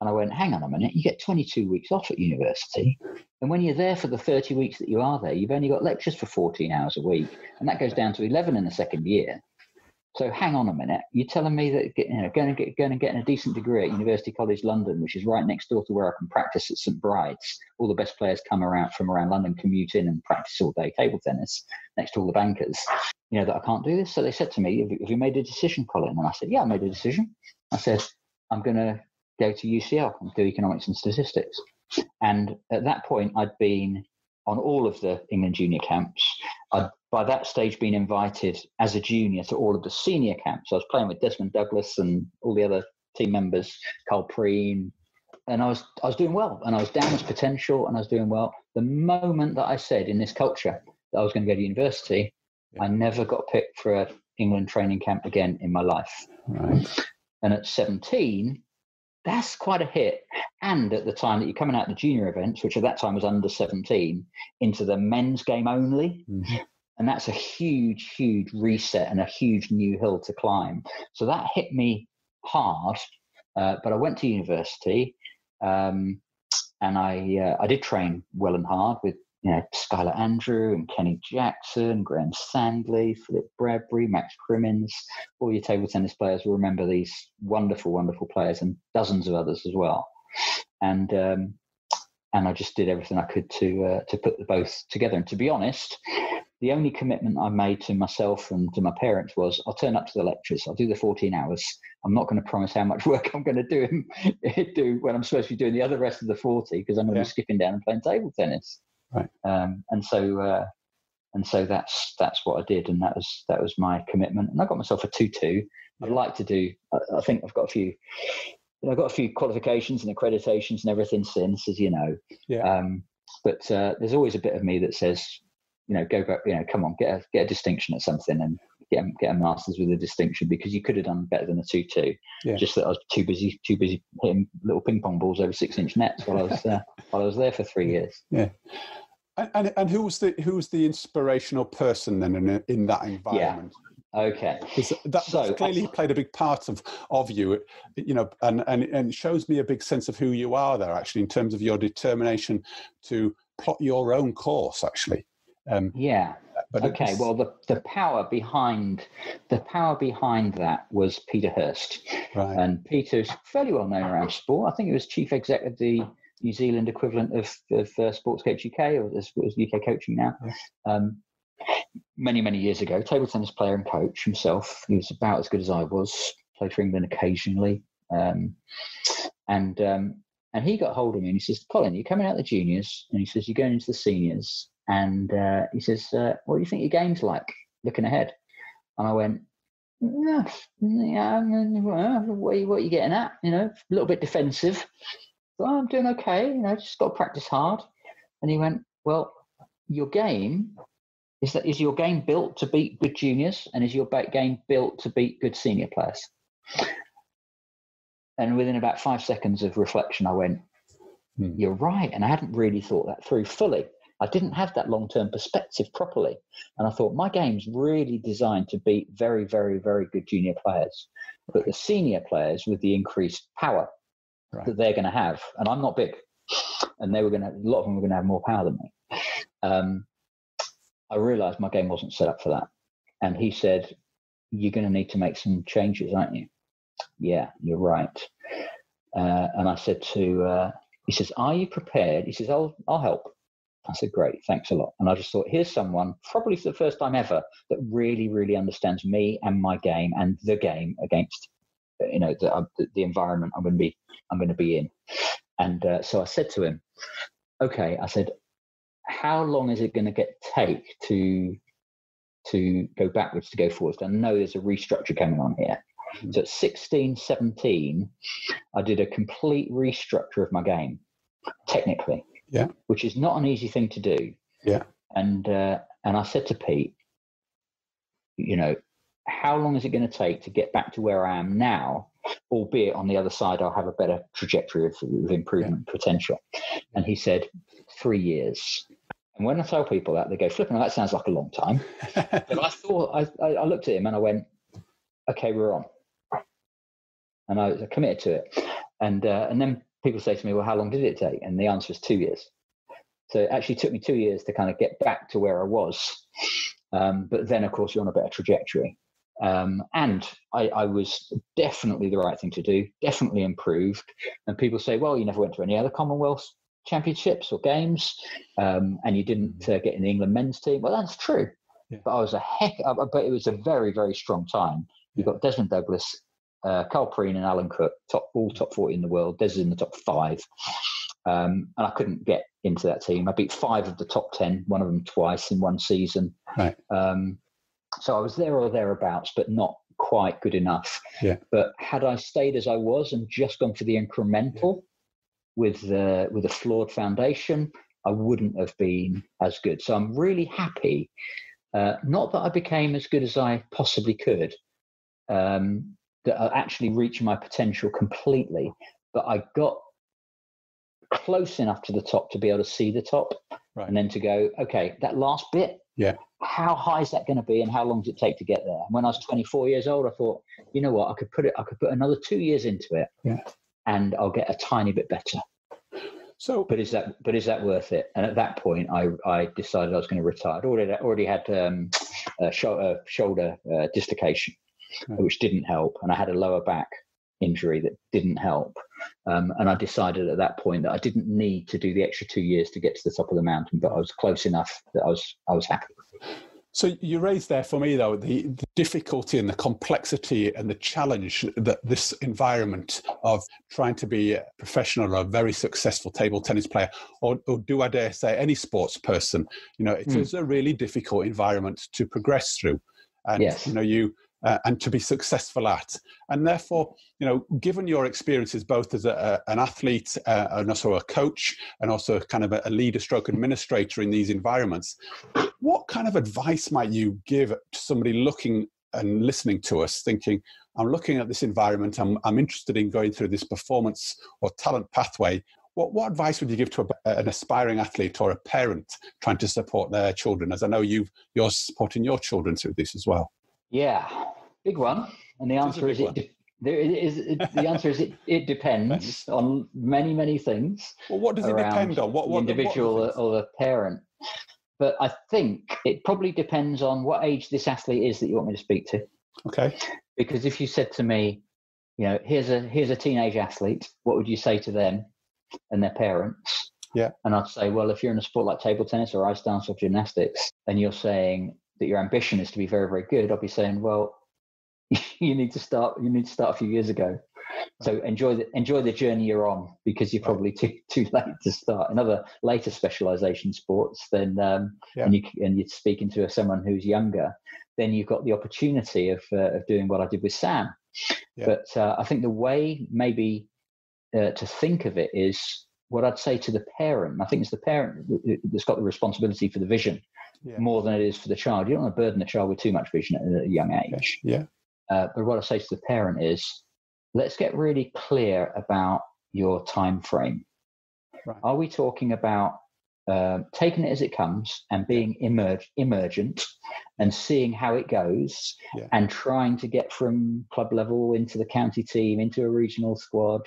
and I went, hang on a minute, you get 22 weeks off at university. And when you're there for the 30 weeks that you are there, you've only got lectures for 14 hours a week. And that goes down to 11 in the second year. So hang on a minute. You're telling me that you know, going and get, going and getting a decent degree at University College London, which is right next door to where I can practice at St Bride's. All the best players come around from around London, commute in and practice all day table tennis next to all the bankers. You know that I can't do this. So they said to me, "Have, have you made a decision, Colin?" And I said, "Yeah, I made a decision." I said, "I'm going to go to UCL and do economics and statistics." And at that point, I'd been on all of the England junior camps. I'd by that stage been invited as a junior to all of the senior camps. I was playing with Desmond Douglas and all the other team members, Carl Prean, and I was I was doing well, and I was down as potential, and I was doing well. The moment that I said in this culture that I was going to go to university, yeah. I never got picked for a England training camp again in my life. Right. And at 17, that's quite a hit. And at the time that you're coming out the junior events, which at that time was under 17, into the men's game only. Mhm. And that's a huge, huge reset and a huge new hill to climb. So that hit me hard. Uh, but I went to university um, and I, uh, I did train well and hard with you know, Skylet Andrew and Kenny Jackson, Graham Sandley, Philip Bradbury, Max Crimmins, all your table tennis players will remember these wonderful, wonderful players and dozens of others as well. And um, and I just did everything I could to uh, to put the both together. And to be honest, the only commitment I made to myself and to my parents was I'll turn up to the lectures. I'll do the 14 hours. I'm not going to promise how much work I'm going to do do when I'm supposed to be doing the other rest of the 40 because I'm going to Yeah. be skipping down and playing table tennis. Right. Um, and so uh, and so that's that's what I did, and that was that was my commitment. And I got myself a two-two. I'd like to do. I, I think I've got a few. You know, I've got a few qualifications and accreditations and everything since, as you know. Yeah. Um, but uh, there's always a bit of me that says, you know, go back. You know, come on, get a get a distinction at something and get a, get a masters with a distinction because you could have done better than a two-two. Yeah. Just that I was too busy too busy hitting little ping pong balls over six-inch nets while I was uh, while I was there for three years. And, and and who was the who was the inspirational person then in in that environment? Okay. 'Cause that, So, clearly played a big part of of you, you know, and and and shows me a big sense of who you are there actually in terms of your determination to plot your own course actually. Um, Yeah. But Okay. Well, the, the power behind the power behind that was Peter Hurst, right, and Peter's fairly well known around sport. I think he was chief exec of the New Zealand equivalent of, of uh, Sports Coach UK, or as, UK coaching now. Yeah. Um, many many years ago, table tennis player and coach himself. He was about as good as I was. Played for England occasionally, um, and um, and he got hold of me and he says, "Colin, you're coming out the juniors," and he says, "You're going into the seniors." And uh, he says, uh, "What do you think your game's like looking ahead?" And I went, "Yeah, yeah. I mean, well, What are, you, what are you getting at? You know, a little bit defensive. Well, I'm doing okay. You know, just got to practice hard." And he went, "Well, your game is that is your game built to beat good juniors, and is your game built to beat good senior players?" And within about five seconds of reflection, I went, Hmm. "You're right." And I hadn't really thought that through fully. I didn't have that long term perspective properly. And I thought my game's really designed to beat very, very, very good junior players. But the senior players with the increased power Right. that they're going to have, and I'm not big, and they were going to, a lot of them were going to have more power than me. Um, I realized my game wasn't set up for that. And he said, You're going to need to make some changes, aren't you? Yeah, you're right. Uh, and I said to, uh, he says, Are you prepared? He says, I'll, I'll help. I said, Great, thanks a lot. And I just thought, here's someone, probably for the first time ever, that really, really understands me and my game and the game against, you know, the, uh, the, environment I'm going to be, I'm going to be in. And uh, so I said to him, Okay, I said, how long is it going to get take to to go backwards to go forwards? I know there's a restructure coming on here. Mhm. So at 16, 17, I did a complete restructure of my game, technically. Yeah. Which is not an easy thing to do. Yeah. And uh, and I said to Pete, you know, how long is it going to take to get back to where I am now? Albeit on the other side, I'll have a better trajectory of, of improvement potential. And he said, three years. And when I tell people that, they go, flipping, that sounds like a long time. But I thought, I, I, I looked at him and I went, okay, we're on. And I, I committed to it. And, uh, and then people say to me, well, how long did it take? And the answer is two years. So it actually took me two years to kind of get back to where I was. Um, but then, of course, you're on a better trajectory. Um, and I, I was definitely the right thing to do, definitely improved. And people say, well, you never went to any other Commonwealth championships or games, um, and you didn't uh, get in the England men's team. Well, that's true. Yeah. But I was a heck, but it was a very, very strong time. You've got Desmond Douglas, uh, Carl Prean, and Alan Cooke, top all top forty in the world. Des is in the top five, um, and I couldn't get into that team. I beat five of the top ten, one of them twice in one season. Right. Um, so I was there or thereabouts, but not quite good enough. Yeah. But had I stayed as I was and just gone for the incremental with the with a flawed foundation, I wouldn't have been as good. So I'm really happy Uh, not that I became as good as I possibly could, um, that I actually reached my potential completely, but I got close enough to the top to be able to see the top right. and then to go, okay, that last bit, yeah. How high is that going to be, and how long does it take to get there? And when I was 24 years old, I thought, you know what, I could put it, I could put another two years into it, yeah. and I'll get a tiny bit better. So, but is that but is that worth it? And at that point, I I decided I was going to retire. I'd already already had um, a, shoulder, shoulder uh, dislocation. Which didn't help, and I had a lower back injury that didn't help. Um, and I decided at that point that I didn't need to do the extra two years to get to the top of the mountain, but I was close enough that I was I was happy. So you raised there for me though the, the, difficulty and the complexity and the challenge that this environment of trying to be a professional or a very successful table tennis player, or, or do I dare say any sports person, you know, it mm. is a really difficult environment to progress through. And yes. you know, you uh, and to be successful at. And therefore, you know, given your experiences both as a, a, an athlete uh, and also a coach and also kind of a, a leader stroke administrator in these environments, what kind of advice might you give to somebody looking and listening to us thinking, I'm looking at this environment, I'm, I'm interested in going through this performance or talent pathway. What, what advice would you give to a, an aspiring athlete or a parent trying to support their children? As I know you you're supporting your children through this as well. Yeah, big one. And the answer is, it, de- there is it, the answer is it, it depends on many many things. Well, what does it depend on? What, what the individual what or the parent? But I think it probably depends on what age this athlete is that you want me to speak to. Okay. Because if you said to me, you know, here's a here's a teenage athlete, what would you say to them and their parents? Yeah. And I'd say, well, if you're in a sport like table tennis or ice dance or gymnastics, and you're saying that your ambition is to be very, very good, I'll be saying, well, you need to start. You need to start a few years ago. So enjoy the enjoy the journey you're on because you're probably too too late to start. In other later specialization sports, then um, yeah. and you and you're speaking to someone who's younger, then you've got the opportunity of uh, of doing what I did with Sam. Yeah. But uh, I think the way maybe uh, to think of it is what I'd say to the parent. I think it's the parent that's got the responsibility for the vision yeah. more than it is for the child. You don't want to burden the child with too much vision at a young age. Yeah. Uh, but what I say to the parent is, let's get really clear about your time frame. Right. Are we talking about uh, taking it as it comes and being emerg- emergent and seeing how it goes yeah. and trying to get from club level into the county team into a regional squad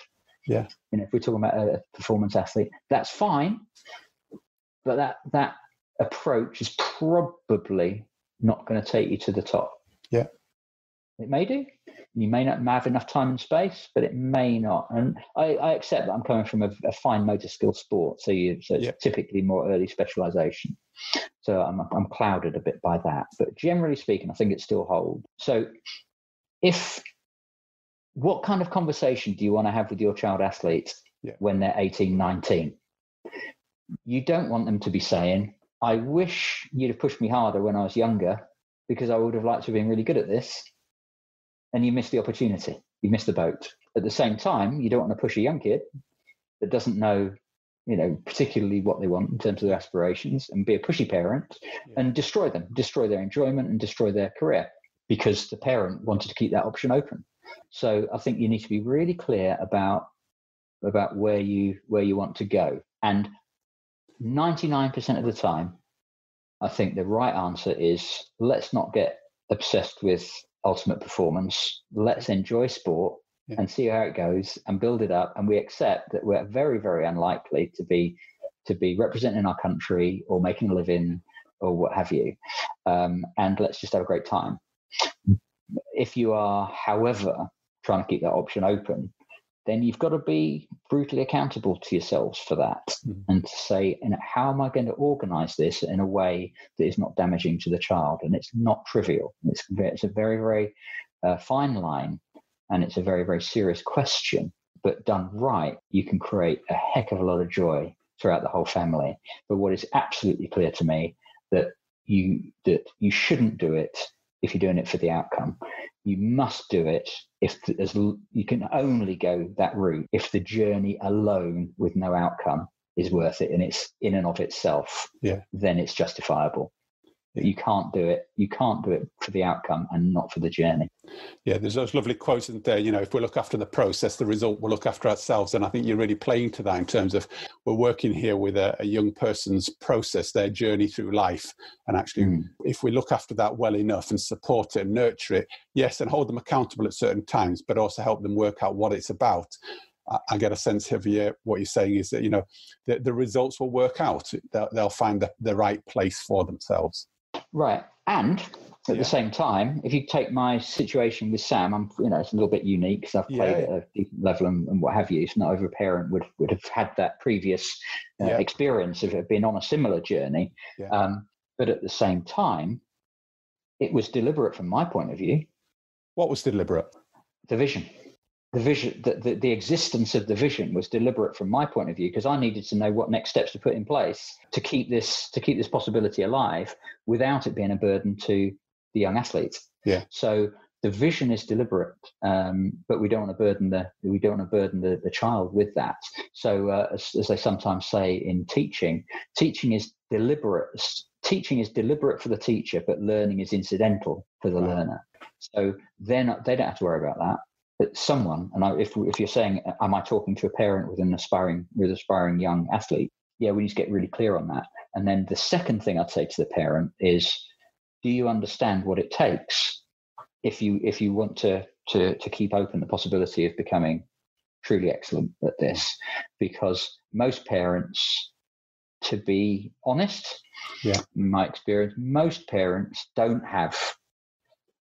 yeah you know if we're talking about a performance athlete that's fine but that that approach is probably not going to take you to the top yeah it may do. You may not have enough time and space, but it may not. And I, I accept that I'm coming from a, a, fine motor skill sport, so you so it's yeah. typically more early specialization. So I'm I'm clouded a bit by that, but generally speaking, I think it still holds. So if what kind of conversation do you want to have with your child athlete yeah. when they're 18, 19? You don't want them to be saying, I wish you'd have pushed me harder when I was younger because I would have liked to have been really good at this and you miss the opportunity. You miss the boat. At the same time, you don't want to push a young kid that doesn't know, you know, particularly what they want in terms of their aspirations and be a pushy parent yeah. and destroy them, destroy their enjoyment and destroy their career because the parent wanted to keep that option open. So I think you need to be really clear about about where you where you want to go. And 99% of the time, I think the right answer is let's not get obsessed with ultimate performance. Let's enjoy sport yeah. and see how it goes and build it up. And we accept that we're very, very unlikely to be to be representing our country or making a living or what have you. Um, and let's just have a great time. If you are, however, trying to keep that option open, then you've got to be brutally accountable to yourselves for that mm. and to say, you know, how am I going to organize this in a way that is not damaging to the child? And it's not trivial. It's, it's a very, very uh, fine line and it's a very, very serious question. But done right, you can create a heck of a lot of joy throughout the whole family. But what is absolutely clear to me that you that you shouldn't do it if you're doing it for the outcome. You must do it if as you can only go that route if the journey alone with no outcome is worth it and it's in and of itself yeah. then it's justifiable that you can't do it. You can't do it for the outcome and not for the journey. Yeah, there's those lovely quotes in there. You know, if we look after the process, the result will look after ourselves. And I think you're really playing to that in terms of we're working here with a, a young person's process, their journey through life. And actually, mm. if we look after that well enough and support it and nurture it, yes, and hold them accountable at certain times, but also help them work out what it's about. I get a sense you, what you're saying is that you know the, the results will work out. They'll, they'll find the, the right place for themselves. Right. And at yeah. the same time, if you take my situation with Sam, I'm you know it's a little bit unique because I've played yeah. at a decent level and, and, what have you. It's not every parent would would have had that previous uh, yeah. experience of being on a similar journey. Um, but at the same time, it was deliberate from my point of view. What was deliberate? The vision the vision the, the, the, existence of the vision was deliberate from my point of view because i needed to know what next steps to put in place to keep this to keep this possibility alive without it being a burden to the young athlete yeah. So the vision is deliberate um, but we don't want to burden the we don't want to burden the, the child with that. So uh, as, as they sometimes say in teaching teaching is deliberate teaching is deliberate for the teacher but learning is incidental for the learner. So they're not they don't have to worry about that that someone, and I, if if you're saying, uh, am I talking to a parent with an aspiring with aspiring young athlete? Yeah, we need to get really clear on that. And then the second thing I'd say to the parent is, do you understand what it takes if you if you want to to to keep open the possibility of becoming truly excellent at this? Because most parents, to be honest, yeah, in my experience, most parents don't have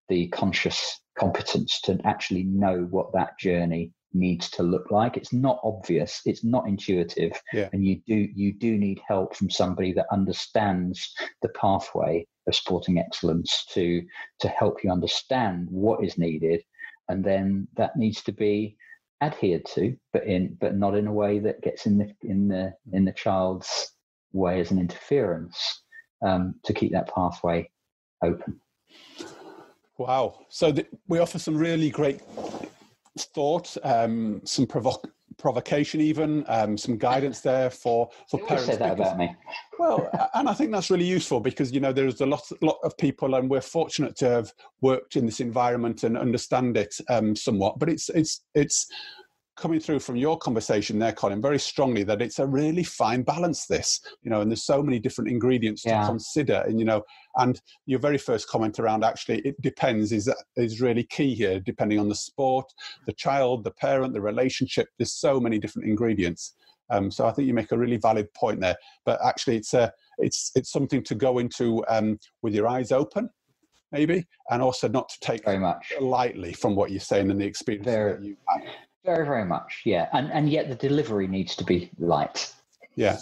the conscious competence to actually know what that journey needs to look like it's not obvious it's not intuitive yeah. and you do you do need help from somebody that understands the pathway of sporting excellence to to help you understand what is needed and then that needs to be adhered to but in but not in a way that gets in the in the in the child's way as an interference um, to keep that pathway open Wow. So th- we offer some really great thought, um, some provo- provocation, even um, some guidance there for for parents. Say that because, about me. well, and I think that's really useful because you know there's a lot lot of people, and we're fortunate to have worked in this environment and understand it um, somewhat. But it's it's it's coming through from your conversation there, Colin, very strongly that it's a really fine balance. This, you know, and there's so many different ingredients yeah. to consider, and you know, and your very first comment around actually it depends is is really key here, depending on the sport, the child, the parent, the relationship. There's so many different ingredients. Um, so I think you make a really valid point there. But actually, it's a it's it's something to go into um, with your eyes open maybe, and also not to take very much lightly from what you're saying and the experience there, that you had. Very, very much, yeah. And and yet the delivery needs to be light. Yeah.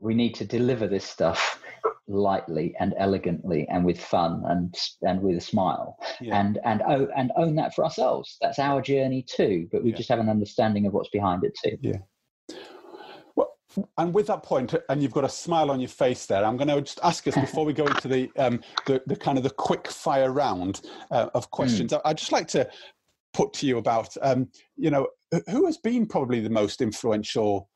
We need to deliver this stuff lightly and elegantly and with fun and and with a smile yeah. and and oh and own that for ourselves that's our journey too but we yeah. just have an understanding of what's behind it too yeah well and with that point and you've got a smile on your face there i'm going to just ask us before we go into the um the, the kind of the quick fire round uh, of questions mm. i'd just like to put to you about, um, you know, who has been probably the most influential,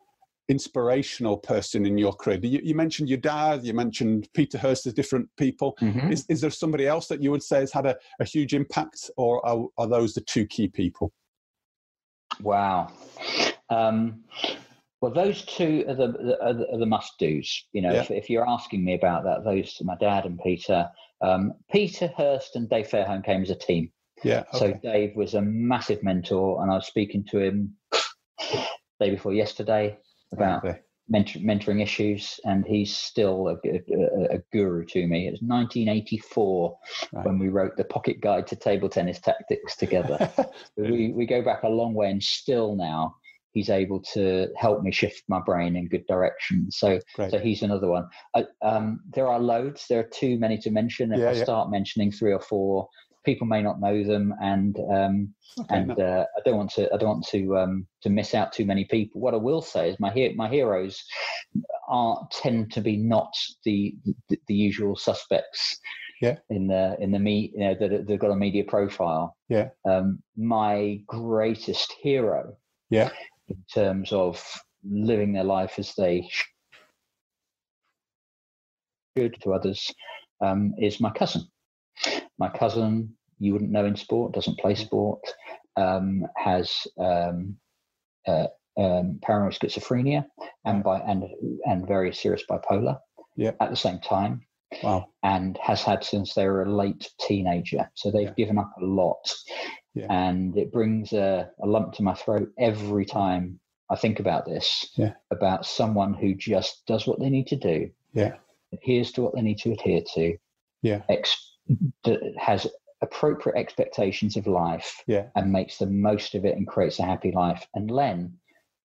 inspirational person in your career? You, you mentioned your dad, you mentioned Peter Hurst as different people. Mm-hmm. Is, is there somebody else that you would say has had a, a huge impact, or are, are, those the two key people? Wow. Um, well, those two are the, are the, are the must dos. You know, yeah. if, if, you're asking me about that, those my dad and Peter, um, Peter Hurst and Dave Fairholm came as a team. Yeah. Okay. So Dave was a massive mentor, and I was speaking to him day before yesterday about okay. mentor, mentoring issues, and he's still a, a, a, guru to me. It was 1984 right. when we wrote the Pocket Guide to Table Tennis Tactics together. we we go back a long way, and still now he's able to help me shift my brain in good direction. So, Great. so he's another one. I, um, there are loads. There are too many to mention. If yeah, I yeah. start mentioning three or four, people may not know them, and um, okay, and uh, I don't want to I don't want to um, to miss out too many people. What I will say is my my heroes are tend to be not the the, the usual suspects. Yeah. In the in the me you know that they've got a media profile. Yeah. Um, my greatest hero. Yeah. In terms of living their life as they should to others um, is my cousin. My cousin, you wouldn't know in sport, doesn't play sport, um, has um, uh, um, paranoid schizophrenia and by and and very serious bipolar. Yeah. At the same time, Wow. and has had since they were a late teenager. So they've Yeah. given up a lot. Yeah. And it brings a, a lump to my throat every time I think about this Yeah. about someone who just does what they need to do, Yeah. adheres to what they need to adhere to, Yeah. ex- d- has appropriate expectations of life, Yeah. and makes the most of it and creates a happy life. And Len,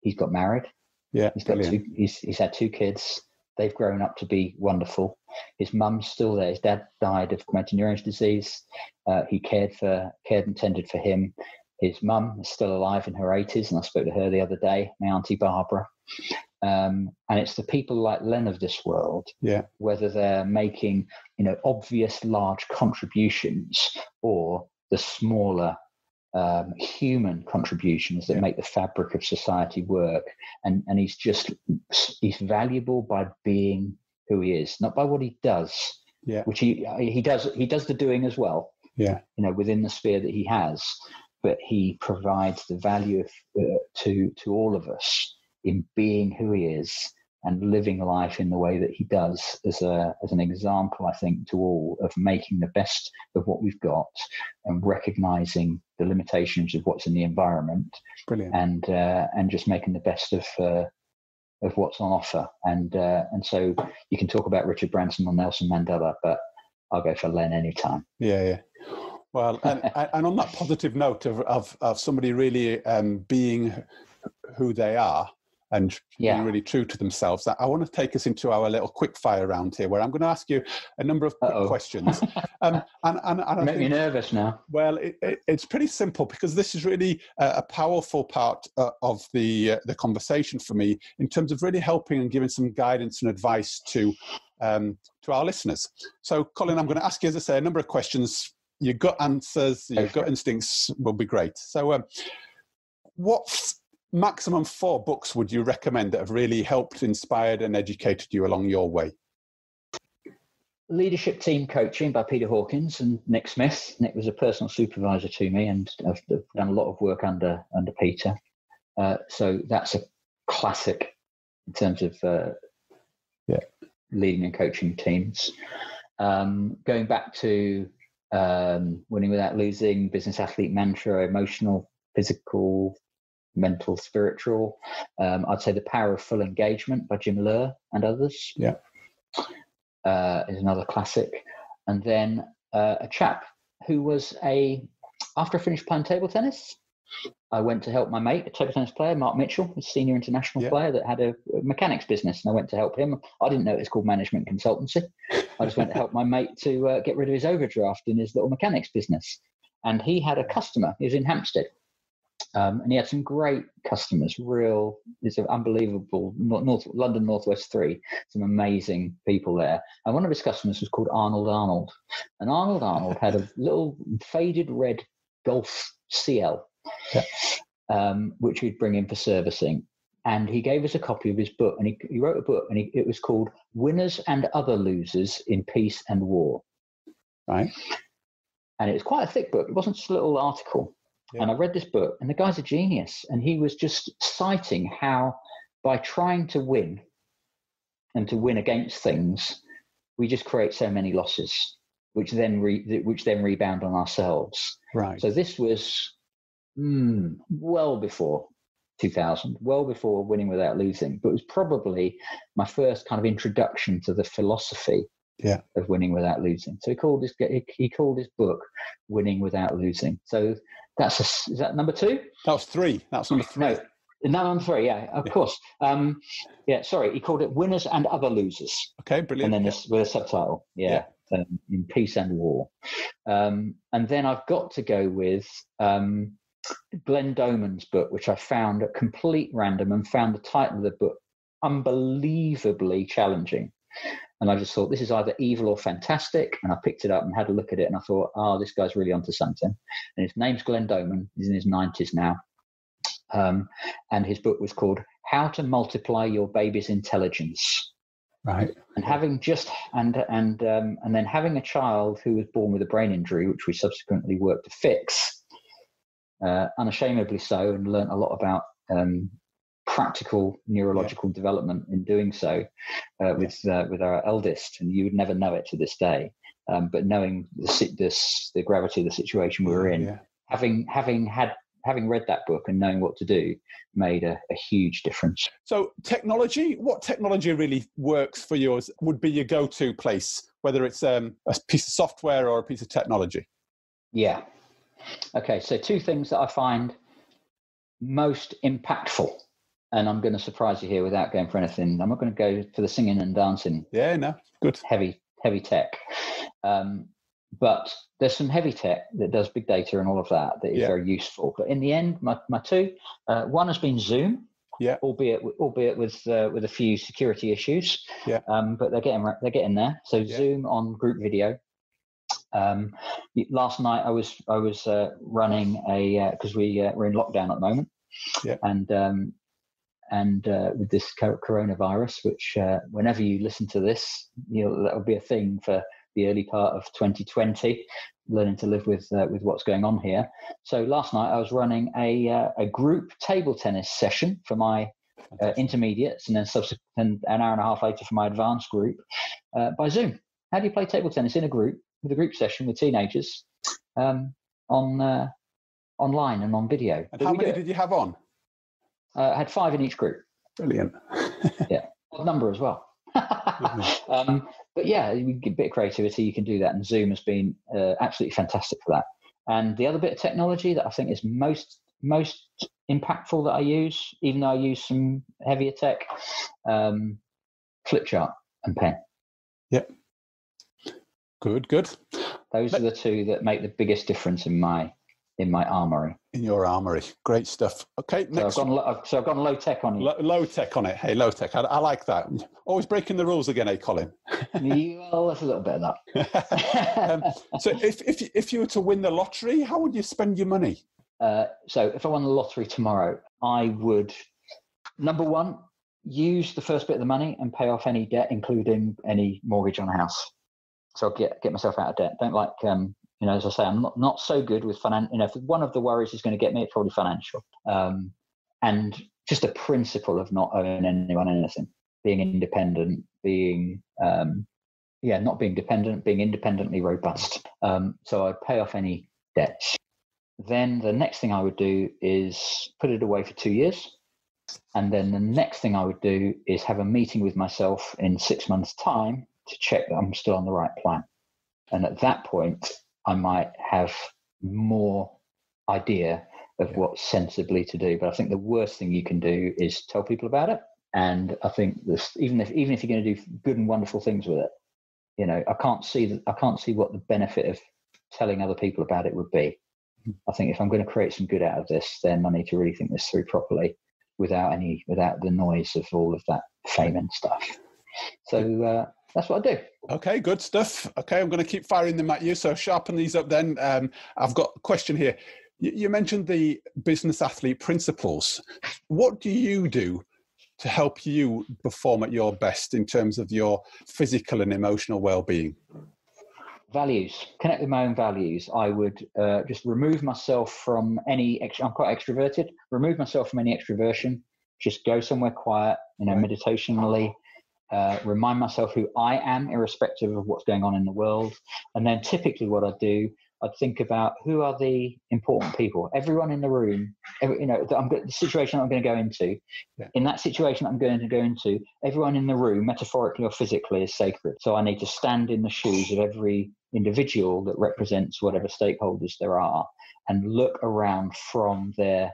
he's got married. Yeah. He's got Brilliant. two, he's, he's had two kids. They've grown up to be wonderful. His mum's still there. His dad died of motor neurons disease. Uh, he cared for, cared and tended for him. His mum is still alive in her 80s, and I spoke to her the other day, my auntie Barbara. Um, and it's the people like Len of this world, Yeah. whether they're making, you know, obvious large contributions or the smaller um, human contributions that Yeah. make the fabric of society work. And and he's just he's valuable by being who he is, not by what he does. Yeah. Which he he does he does the doing as well. Yeah. You know, within the sphere that he has, but he provides the value of, uh, to to all of us in being who he is and living life in the way that he does as a as an example i think to all of making the best of what we've got and recognizing the limitations of what's in the environment Brilliant. and uh, and just making the best of uh, of what's on offer and uh, and so you can talk about richard branson or nelson mandela but i'll go for len anytime Yeah, yeah. Well, and, and on that positive note of of, of somebody really um, being who they are and Yeah. being really true to themselves, I, want to take us into our little quick fire round here, where I'm going to ask you a number of quick questions. Um, and and, and I make me nervous now well, it, it, it's pretty simple because this is really a, a powerful part uh, of the uh, the conversation for me in terms of really helping and giving some guidance and advice to um, to our listeners. So, Colin, I'm going to ask you, as I say, a number of questions. Your gut answers, your for gut instincts will be great. So, um, what maximum four books would you recommend that have really helped, inspired, and educated you along your way? leadership team coaching by Peter Hawkins and Nick Smith. Nick was a personal supervisor to me, and I've done a lot of work under under Peter. Uh, so that's a classic in terms of uh, Yeah. leading and coaching teams. Um, going back to um, winning without losing, business athlete mantra, emotional, physical, mental, spiritual. Um, I'd say the power of full engagement by Jim Loehr and others. Yeah. uh, is another classic, and then uh, a chap who was a after I finished playing table tennis. I went to help my mate, a table tennis player, Mark Mitchell, a senior international Yeah. player that had a, mechanics business, and I went to help him. I didn't know it was called management consultancy. I just went to help my mate to uh, get rid of his overdraft in his little mechanics business. And he had a customer. He was in Hampstead, um, and he had some great customers. Real, it's an unbelievable North, North London Northwest Three. Some amazing people there. And one of his customers was called Arnold Arnold, and Arnold Arnold had a little faded red Golf CL, Yeah. um, which we'd bring in for servicing. And he gave us a copy of his book, and he, he wrote a book, and he, it was called "Winners and Other Losers in Peace and War." Right? and it was quite a thick book. It wasn't just a little article. Yeah. And I read this book, and the guy's a genius. And he was just citing how by trying to win and to win against things, we just create so many losses, which then re- which then rebound on ourselves. Right. So this was mm, well before 2000, well before winning without losing, but it was probably my first kind of introduction to the philosophy Yeah. of winning without losing. So he called his he called his book "Winning Without Losing." So that's a, is that number two? that was three. That's number three. No, number three. Yeah, of Yeah. course. Um, yeah, sorry, he called it "Winners and Other Losers." Okay, brilliant. and then this with a subtitle yeah, Um, in peace and war um, and then i've got to go with um, glenn doman's book which i found at complete random and found the title of the book unbelievably challenging and i just thought this is either evil or fantastic. And i picked it up and had a look at it and i thought oh this guy's really onto something. And his name's glenn doman. He's in his 90s now. Um, and his book was called how to multiply your baby's intelligence. Right. And having just and and um, and then having a child who was born with a brain injury, which we subsequently worked to fix, uh, unashamedly so, and learnt a lot about um, practical neurological yeah. development in doing so uh, with uh, with our eldest, and you would never know it to this day. Um, but knowing the, this, the gravity of the situation we were in, yeah. having having had having read that book and knowing what to do made a, a, huge difference. So, technology, what technology really works for yours would be your go to place, whether it's um, a piece of software or a piece of technology? Yeah. Okay, so two things that I find most impactful. And I'm going to surprise you here without going for anything. I'm not going to go for the singing and dancing. Yeah, no, good. Heavy, heavy tech. Um, but there's some heavy tech that does big data and all of that that is yeah. very useful. But in the end, my, my two, uh, one has been Zoom, yeah, albeit albeit with uh, with a few security issues, yeah. Um, but they're getting they're getting there. So yeah. Zoom on group video. Um, last night I was I was uh, running a because uh, we uh, we're in lockdown at the moment, yeah, and um, and uh, with this coronavirus, which uh, whenever you listen to this, you know that will be a thing for the early part of 2020, learning to live with uh, with what's going on here. So last night I was running a uh, a group table tennis session for my uh, intermediates, and then subsequent an hour and a half later for my advanced group uh, by Zoom. How do you play table tennis in a group with a group session with teenagers um, on uh, online and on video? And how many did you have on? Uh, had five in each group. Brilliant. yeah, odd number as well. um, but yeah, you get a bit of creativity, you can do that. And Zoom has been uh, absolutely fantastic for that. And the other bit of technology that I think is most most impactful that I use, even though I use some heavier tech, um, flip chart and pen. Yep. Good, good. Those are the two that make the biggest difference in my in my armory. In your armory, great stuff. Okay, next. So I've gone, so I've gone low tech on you. Low, low tech on it. Hey, low tech. I, I, like that. Always breaking the rules again, eh, Colin? well, that's a little bit of that. um, so, if if if you were to win the lottery, how would you spend your money? Uh, so, if I won the lottery tomorrow, I would number one use the first bit of the money and pay off any debt, including any mortgage on a house. So I'll get get myself out of debt. Don't like um, you know, as I say, I'm not, not so good with finance. You know, if one of the worries is going to get me, it's probably financial. Um, and just a principle of not owing anyone anything, being independent, being, um, yeah, not being dependent, being independently robust. Um, so I'd pay off any debts. Then the next thing I would do is put it away for two years. And then the next thing I would do is have a meeting with myself in six months' time to check that I'm still on the right plan. And at that point, I might have more idea of yeah. what's sensibly to do. But I think the worst thing you can do is tell people about it. And I think this, even if even if you're going to do good and wonderful things with it, you know, I can't see that I can't see what the benefit of telling other people about it would be. Hmm. I think if I'm going to create some good out of this, then I need to really think this through properly, without any without the noise of all of that fame and stuff. So uh, that's what I do. Okay, good stuff. Okay, I'm going to keep firing them at you. So sharpen these up then. Um, I've got a question here. You, you mentioned the business athlete principles. What do you do to help you perform at your best in terms of your physical and emotional well-being? Values. Connect with my own values. I would uh, just remove myself from any. Extra, I'm quite extroverted. Remove myself from any extroversion. Just go somewhere quiet. You know, meditationally uh, remind myself who I am, irrespective of what's going on in the world. And then typically, what I do, I'd think about who are the important people. Everyone in the room, every, you know, I'm, the situation I'm going to go into. Yeah. In that situation I'm going to go into, everyone in the room, metaphorically or physically, is sacred. So I need to stand in the shoes of every individual that represents whatever stakeholders there are, and look around from their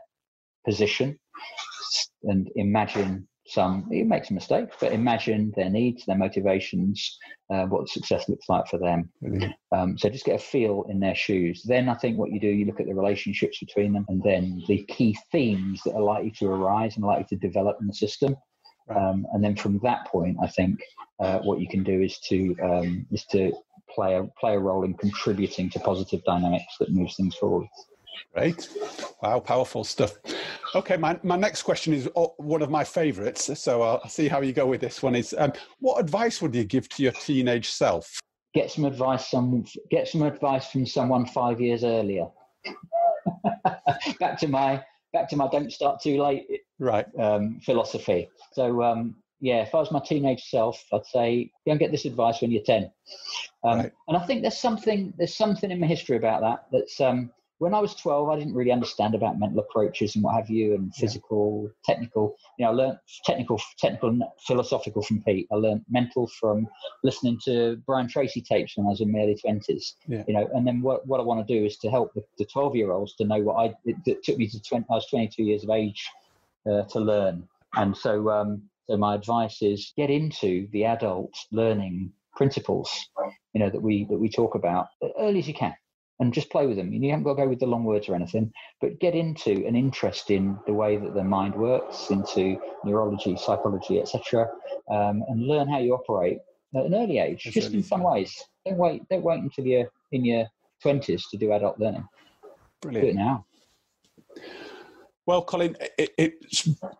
position and imagine some you make some mistakes, but imagine their needs, their motivations, uh, what success looks like for them. Um, so just get a feel in their shoes. Then I think what you do, you look at the relationships between them, and then the key themes that are likely to arise and likely to develop in the system. Um, and then from that point, I think uh, what you can do is to um, is to play a play a role in contributing to positive dynamics that moves things forward. Great. Wow, powerful stuff. Okay, my, my next question is uh, one of my favorites. So I'll see how you go with this one. Is um, What advice would you give to your teenage self? Get some advice, some, get some advice from someone five years earlier. back to my back to my don't start too late right um, philosophy. So um, yeah, if I was my teenage self, I'd say go and get this advice when you're ten. Um, right. And I think there's something there's something in my history about that. That's um, when I was 12, I didn't really understand about mental approaches and what have you, and physical, yeah. technical. You know, I learned technical, technical, philosophical from Pete. I learned mental from listening to Brian Tracy tapes when I was in my early 20s. Yeah. You know, and then what, what I want to do is to help the 12 year olds to know what I. It, it, took me to 20. I was 22 years of age uh, to learn, and so um, so my advice is get into the adult learning principles. You know that we that we talk about as early as you can and just play with them. You haven't got to go with the long words or anything, but get into an interest in the way that the mind works, into neurology, psychology, etc., um, and learn how you operate at an early age, That's just in fun ways. Don't wait. Don't wait until you're in your twenties to do adult learning. Brilliant. Do it now. Well, Colin, it,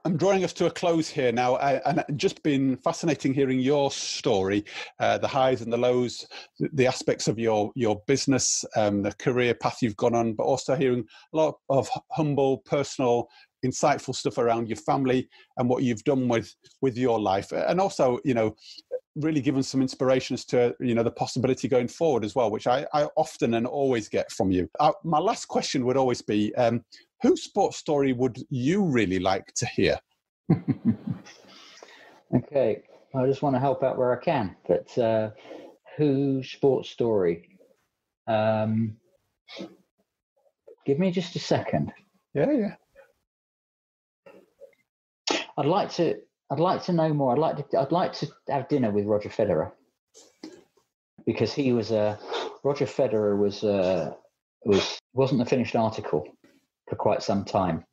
I'm drawing us to a close here now, and just been fascinating hearing your story, uh, the highs and the lows, the aspects of your your business, um, the career path you've gone on, but also hearing a lot of humble, personal, insightful stuff around your family and what you've done with with your life, and also, you know, really given some inspiration as to you know the possibility going forward as well, which I, I often and always get from you. Uh, my last question would always be. Um, Whose sports story would you really like to hear? okay, I just want to help out where I can, but uh, whose sports story? Um, give me just a second. Yeah, yeah. I'd like to. I'd like to know more. I'd like to. I'd like to have dinner with Roger Federer because he was a. Roger Federer was a, was wasn't the finished article for quite some time.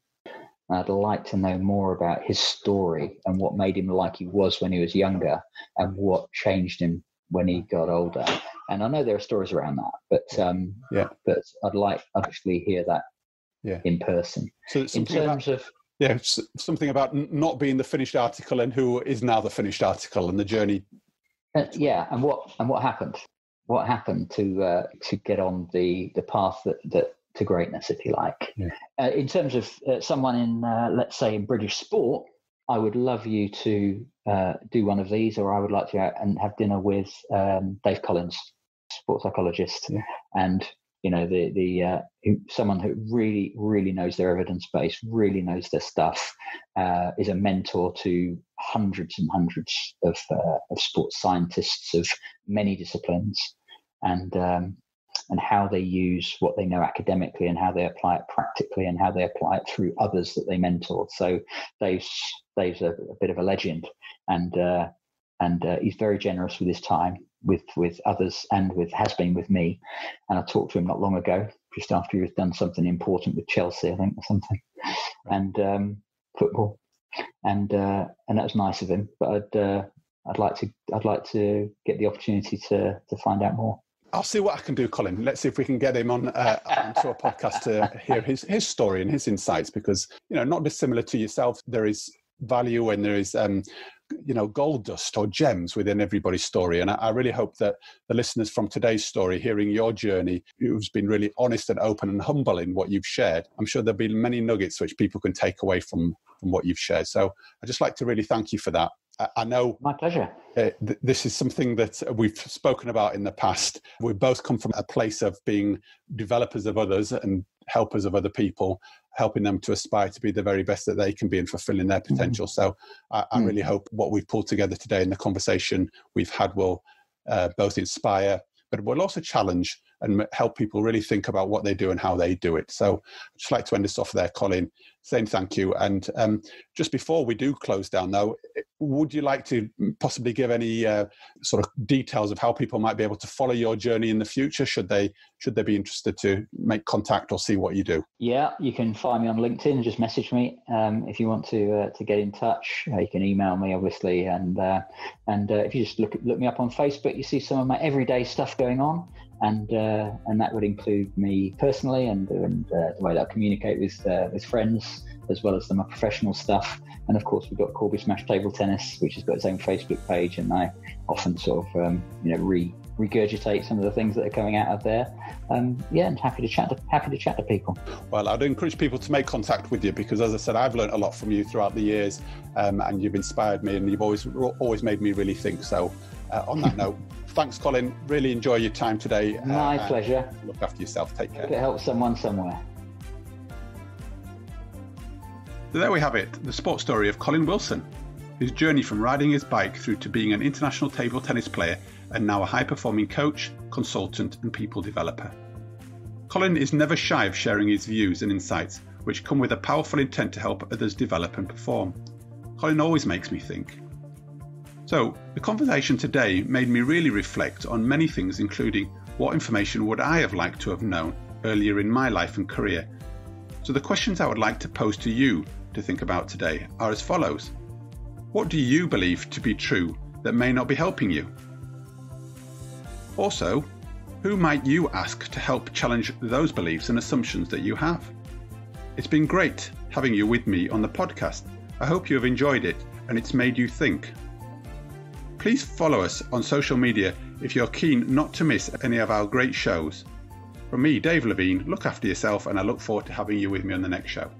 I'd like to know more about his story and what made him like he was when he was younger and what changed him when he got older. And I know there are stories around that, but um, yeah, but I'd like I'd actually hear that yeah. in person. So in terms about, of yeah, something about not being the finished article and who is now the finished article and the journey. Uh, yeah, and what and what happened? What happened to uh, to get on the the path that that to greatness, if you like. Yeah. Uh, in terms of uh, someone in, uh, let's say, in British sport, I would love you to uh, do one of these, or I would like to go and have dinner with um, Dave Collins, sports psychologist, yeah. and you know the the uh, someone who really really knows their evidence base, really knows their stuff, uh, is a mentor to hundreds and hundreds of of sports scientists of many disciplines, and um, and how they use what they know academically and how they apply it practically and how they apply it through others that they mentor. So Dave's Dave's a, a bit of a legend, and uh, and uh, he's very generous with his time with with others and with has been with me. And I talked to him not long ago, just after he was done something important with Chelsea, I think, or something, and um, football, and uh, and that was nice of him. But I'd uh, I'd like to I'd like to get the opportunity to to find out more. I'll see what I can do, Colin. Let's see if we can get him on uh, onto a podcast to hear his his story and his insights. Because you know, not dissimilar to yourself, there is value and there is um, you know gold dust or gems within everybody's story and I, I, really hope that the listeners from today's story hearing your journey who's been really honest and open and humble in what you've shared i'm sure there'll be many nuggets which people can take away from from what you've shared so i'd just like to really thank you for that I know. My pleasure. Uh, th- this is something that we've spoken about in the past. We both come from a place of being developers of others and helpers of other people, helping them to aspire to be the very best that they can be and fulfilling their mm-hmm. potential. Mm-hmm. So I, I mm-hmm. really hope what we've pulled together today in the conversation we've had will uh, both inspire, but will also challenge and help people really think about what they do and how they do it. So I'd just like to end this off there, Colin, saying thank you. And um, just before we do close down, though, would you like to possibly give any uh, sort of details of how people might be able to follow your journey in the future? Should they should they be interested to make contact or see what you do? Yeah, you can find me on LinkedIn. Just message me um, if you want to uh, to get in touch. Uh, you can email me, obviously, and uh, and uh, if you just look look me up on Facebook, you see some of my everyday stuff going on and uh, and that would include me personally and, and uh, the way that I communicate with uh, with friends as well as the, my professional stuff. And of course, we've got Corby Smash Table Tennis, which has got its own Facebook page, and I often sort of um, you know re regurgitate some of the things that are coming out of there. Um, yeah, and happy to chat to happy to chat to people. Well, I'd encourage people to make contact with you because, as I said, I've learned a lot from you throughout the years, um, and you've inspired me, and you've always always made me really think. So, uh, on that note. Thanks, Colin. Really enjoy your time today. My uh, pleasure. Look after yourself. Take care. Hope it helps someone somewhere. So there we have it the sports story of Colin Wilson, his journey from riding his bike through to being an international table tennis player and now a high performing coach, consultant, and people developer. Colin is never shy of sharing his views and insights, which come with a powerful intent to help others develop and perform. Colin always makes me think. So, the conversation today made me really reflect on many things, including what information would I have liked to have known earlier in my life and career. So, the questions I would like to pose to you to think about today are as follows What do you believe to be true that may not be helping you? Also, who might you ask to help challenge those beliefs and assumptions that you have? It's been great having you with me on the podcast. I hope you have enjoyed it and it's made you think. Please follow us on social media if you're keen not to miss any of our great shows. From me, Dave Levine, look after yourself and I look forward to having you with me on the next show.